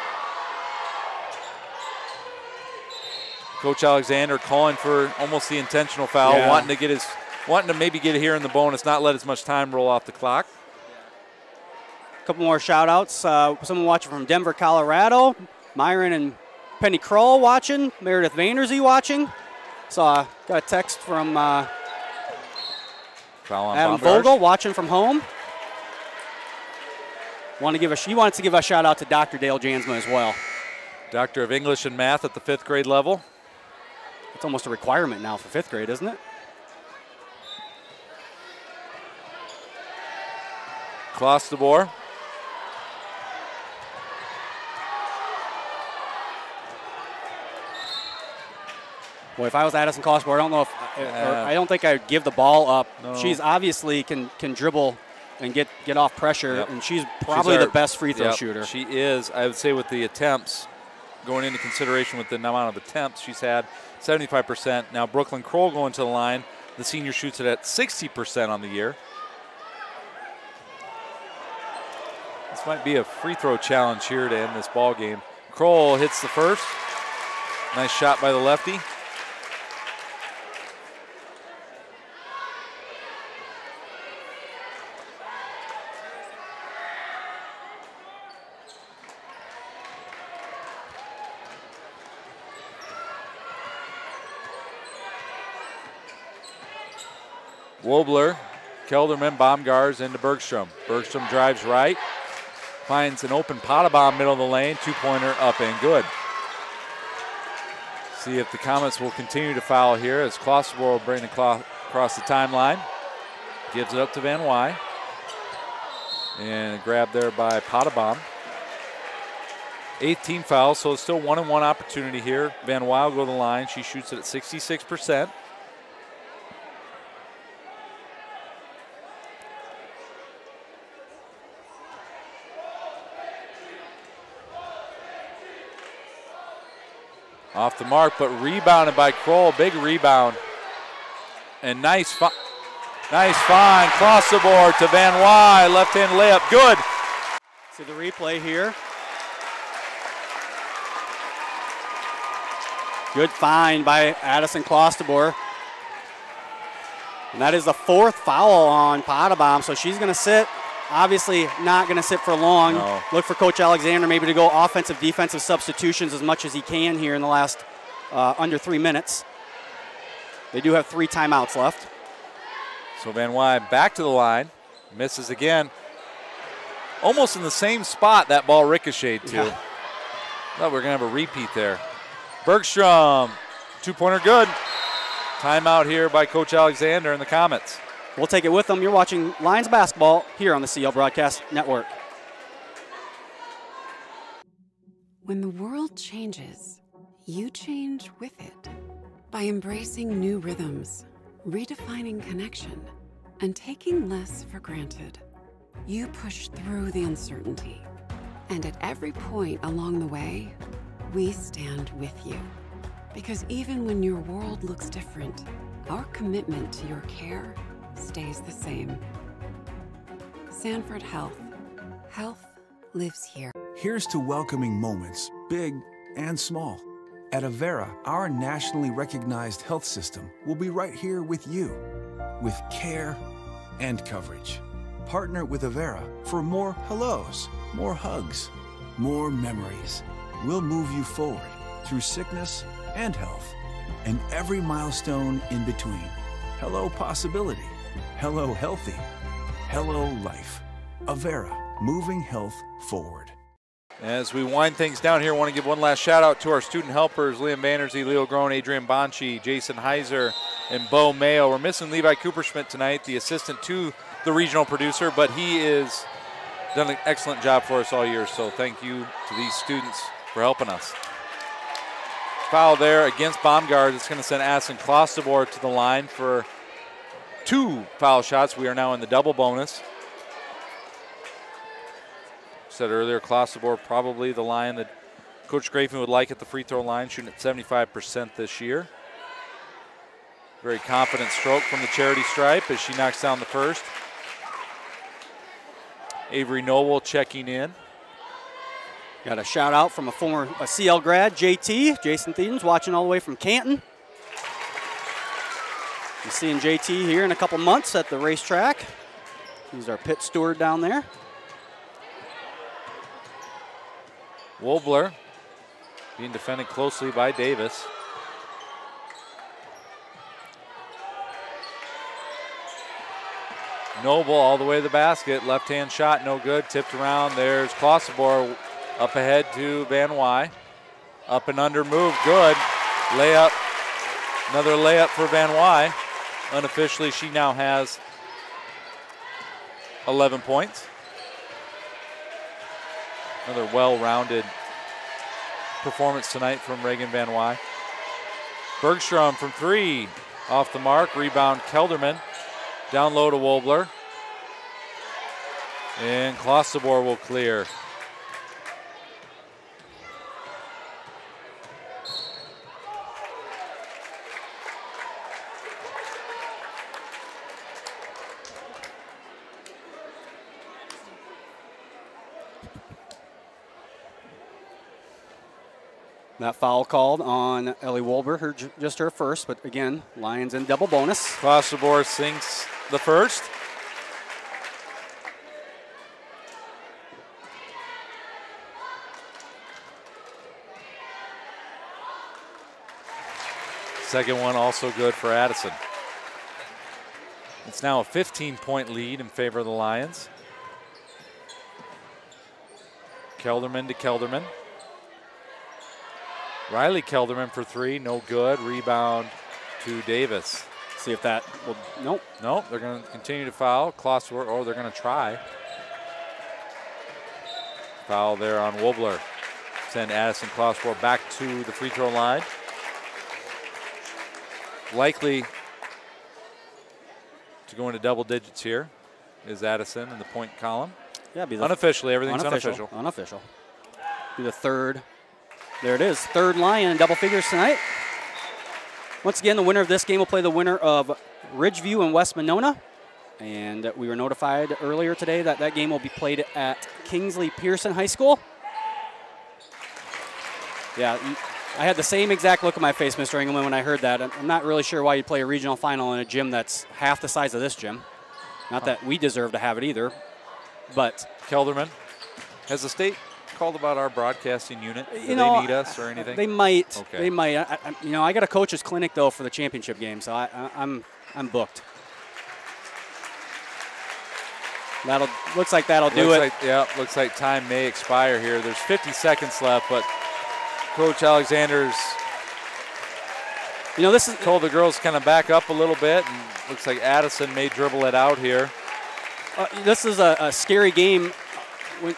Coach Alexander calling for almost the intentional foul, Yeah. wanting to get his, wanting to maybe get it here in the bonus, not let as much time roll off the clock. A couple more shout outs. Uh, someone watching from Denver, Colorado. Myron and Penny Kroll watching. Meredith Vaynersy watching. Saw got a text from uh, Foul on Adam Baumgartner. Vogel watching from home. Want to give a he wanted to give a shout out to Dr. Dale Jansma as well. Doctor of English and Math at the fifth grade level. It's almost a requirement now for fifth grade, isn't it? Klosterboer. Boy, if I was Addison Cosper, I don't know if Yeah. I don't think I'd give the ball up. No. She's obviously can can dribble and get get off pressure, Yep. and she's She's probably our- the best free throw yep, shooter. She is. I would say with the attempts, going into consideration with the amount of attempts she's had, 75%. Now Brooklyn Kroll going to the line. The senior shoots it at 60% on the year. This might be a free throw challenge here to end this ball game. Kroll hits the first. Nice shot by the lefty. Wobler, Kelderman, Baumgars into Bergstrom. Bergstrom drives right, finds an open Pottebaum middle of the lane, two pointer up and good. See if the Comets will continue to foul here as Klosterboer will bring the cloth across the timeline. Gives it up to Van Wy. And grabbed there by Pottebaum. 18 fouls, so it's still one and one opportunity here. Van Wy will go to the line. She shoots it at 66%. Off the mark, but rebounded by Kroll. Big rebound. And nice, fi- nice find. Klosterboer to Van Wy. Left hand layup. Good. See the replay here. Good find by Addison Klosterboer. And that is the fourth foul on Pottebaum, so she's going to sit. Obviously, not going to sit for long. No. Look for Coach Alexander maybe to go offensive, defensive substitutions as much as he can here in the last uh, under three minutes. They do have three timeouts left. So Van Wy back to the line. Misses again. Almost in the same spot that ball ricocheted to. Yeah. Thought we were going to have a repeat there. Bergstrom, two pointer good. Timeout here by Coach Alexander and the Comets. We'll take it with them. You're watching Lions basketball here on the CL Broadcast Network. When the world changes, you change with it. By embracing new rhythms, redefining connection, and taking less for granted, you push through the uncertainty. And at every point along the way, we stand with you. Because even when your world looks different, our commitment to your care stays the same. Sanford Health. Health lives here. Here's to welcoming moments, big and small. At Avera, our nationally recognized health system will be right here with you, with care and coverage. Partner with Avera for more hellos, more hugs, more memories. We'll move you forward through sickness and health, and every milestone in between. Hello, possibility. Hello, healthy. Hello, life. Avera, moving health forward. As we wind things down here, I want to give one last shout out to our student helpers Liam Bandersy, Leo Groen, Adrian Bonchi, Jason Heiser, and Bo Mayo. We're missing Levi Cooperschmidt tonight, the assistant to the regional producer, but he is done an excellent job for us all year. So thank you to these students for helping us. Foul there against Baumgard. It's going to send Addison Klosterboer to the line for two foul shots. We are now in the double bonus. Said earlier, Klosterboer probably the line that Coach Grafen would like at the free throw line, shooting at 75% this year. Very confident stroke from the charity stripe as she knocks down the first. Avery Noble checking in. Got a shout out from a former a CL grad, JT, Jason Thedens, watching all the way from Canton. You're seeing JT here in a couple months at the racetrack. He's our pit steward down there. Wobler being defended closely by Davis. Noble all the way to the basket. Left hand shot, no good. Tipped around. There's Klosterboer up ahead to Van Wy. Up and under move, good. Layup, another layup for Van Wy. Unofficially, she now has 11 points. Another well-rounded performance tonight from Reagan Van Wy. Bergstrom from three, off the mark. Rebound Kelderman. Down low to Wobler. And Klosterboer will clear. That foul called on Ellie Wolber, her, just her first, but again, Lions in double bonus. Klosterboer sinks the first. Second one also good for Addison. It's now a 15 point lead in favor of the Lions. Kelderman to Kelderman. Riley Kelderman for three, no good. Rebound to Davis. See if that will. Nope. Nope. They're going to continue to foul. Klosterboer, or they're going to try. Foul there on Wobler. Send Addison Klosterboer back to the free throw line. Likely to go into double digits here is Addison in the point column. Yeah, be the unofficially. Everything's unofficial. unofficial. Unofficial. Be the third. There it is. Third Lion in double figures tonight. Once again, the winner of this game will play the winner of Ridgeview and West Monona. And we were notified earlier today that that game will be played at Kingsley Pierson High School. Yeah, I had the same exact look on my face, Mr. Engelman, when I heard that. I'm not really sure why you'd play a regional final in a gym that's half the size of this gym. Not that we deserve to have it either, but Kelderman, has the state called about our broadcasting unit? Do you know, they need us or anything? They might. Okay. They might. I, I, you know, I got a coach's clinic though for the championship game, so I, I, I'm I'm booked. That'll looks like that'll do looks it. Like, yeah, looks like time may expire here. There's 50 seconds left, but Coach Alexander's you know this is told the girls kind of back up a little bit, and looks like Addison may dribble it out here. Uh, this is a, a scary game. When,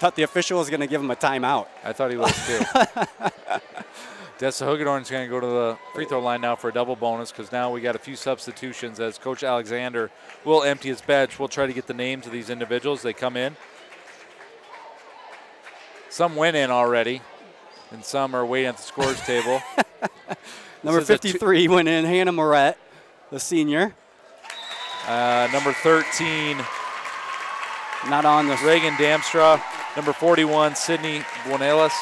thought the official was going to give him a timeout. I thought he was too. Dessa Hagedorn's going to go to the free throw line now for a double bonus because now we got a few substitutions as Coach Alexander will empty his bench. We'll try to get the names of these individuals. They come in. Some went in already, and some are waiting at the scores table. Number This is 53 went in, Hannah Moret, the senior. Uh, number 13, Not on the. Reagan Damstra. Number 41, Sydney Buenelas.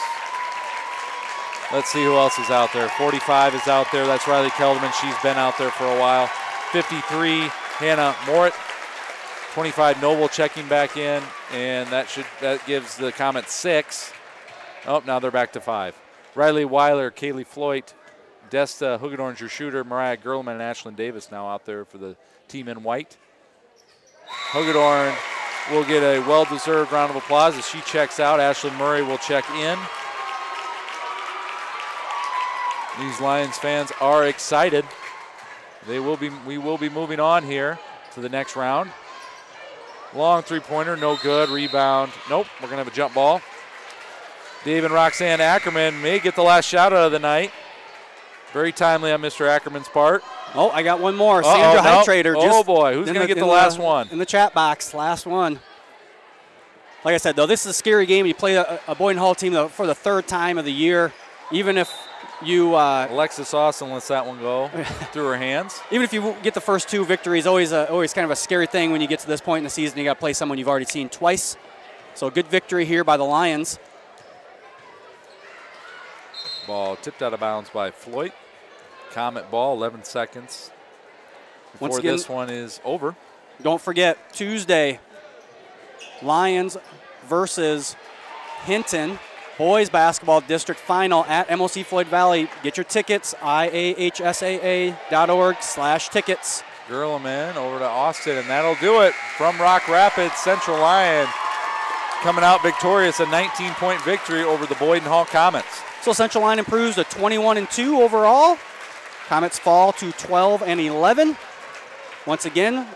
Let's see who else is out there. 45 is out there. That's Riley Kelderman. She's been out there for a while. 53, Hannah Morit. 25, Noble checking back in, and that should that gives the Comet six. Oh, now they're back to five. Riley Weiler, Kaylee Floyd, Desta Hagedorn's your shooter, Mariah Gerlman, and Ashlyn Davis now out there for the team in white. Hugedorn will get a well-deserved round of applause as she checks out. Ashley Murray will check in. These Lions fans are excited. They will be. We will be moving on here to the next round. Long three-pointer, no good. Rebound, nope. We're gonna have a jump ball. Dave and Roxanne Ackerman may get the last shot out of the night. Very timely on Mr. Ackerman's part. Oh, I got one more. Uh-oh, Sandra nope. Hytrader. Oh, boy. Who's gonna get the last one? In the chat box, last one. Like I said, though, this is a scary game. You play a, a Boyden-Hull team for the third time of the year. Even if you uh, Alexis Austin lets that one go through her hands. even if you get the first two victories, always a, always kind of a scary thing when you get to this point in the season. You got to play someone you've already seen twice. So a good victory here by the Lions. Ball tipped out of bounds by Floyd. Comet ball, 11 seconds before Once again- this one is over. Don't forget Tuesday, Lions versus Hinton boys basketball district final at MOC Floyd Valley. Get your tickets, iahsaa.org slash tickets. Gerleman over to Austin, and that'll do it from Rock Rapids. Central Lyon coming out victorious, a 19-point victory over the Boyden-Hull Comets. So Central Lyon improves to 21 and 2 overall. Comets fall to 12 and 11. Once again,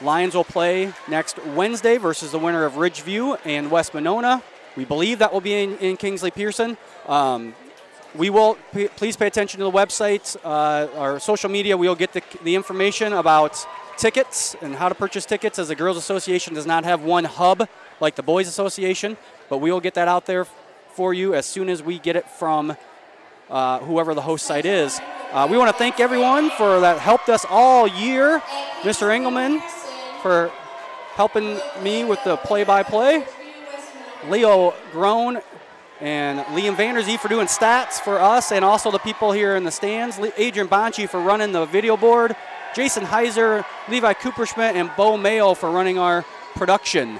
Lions will play next Wednesday versus the winner of Ridgeview and West Monona. We believe that will be in, in Kingsley Pierson. Um, we will p- please pay attention to the website, uh, our social media. We'll get the, the information about tickets and how to purchase tickets, as the Girls Association does not have one hub like the Boys Association. But we will get that out there for you as soon as we get it from uh, whoever the host site is. Uh, we want to thank everyone for that helped us all year. Mr. Engelman for helping me with the play-by-play. Leo Groen and Liam Vanderzee for doing stats for us and also the people here in the stands. Adrian Bonchi for running the video board. Jason Heiser, Levi Cooperschmidt, and Bo Mayo for running our production.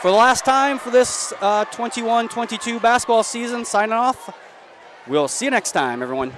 For the last time for this 21 22 basketball season, signing off. We'll see you next time, everyone.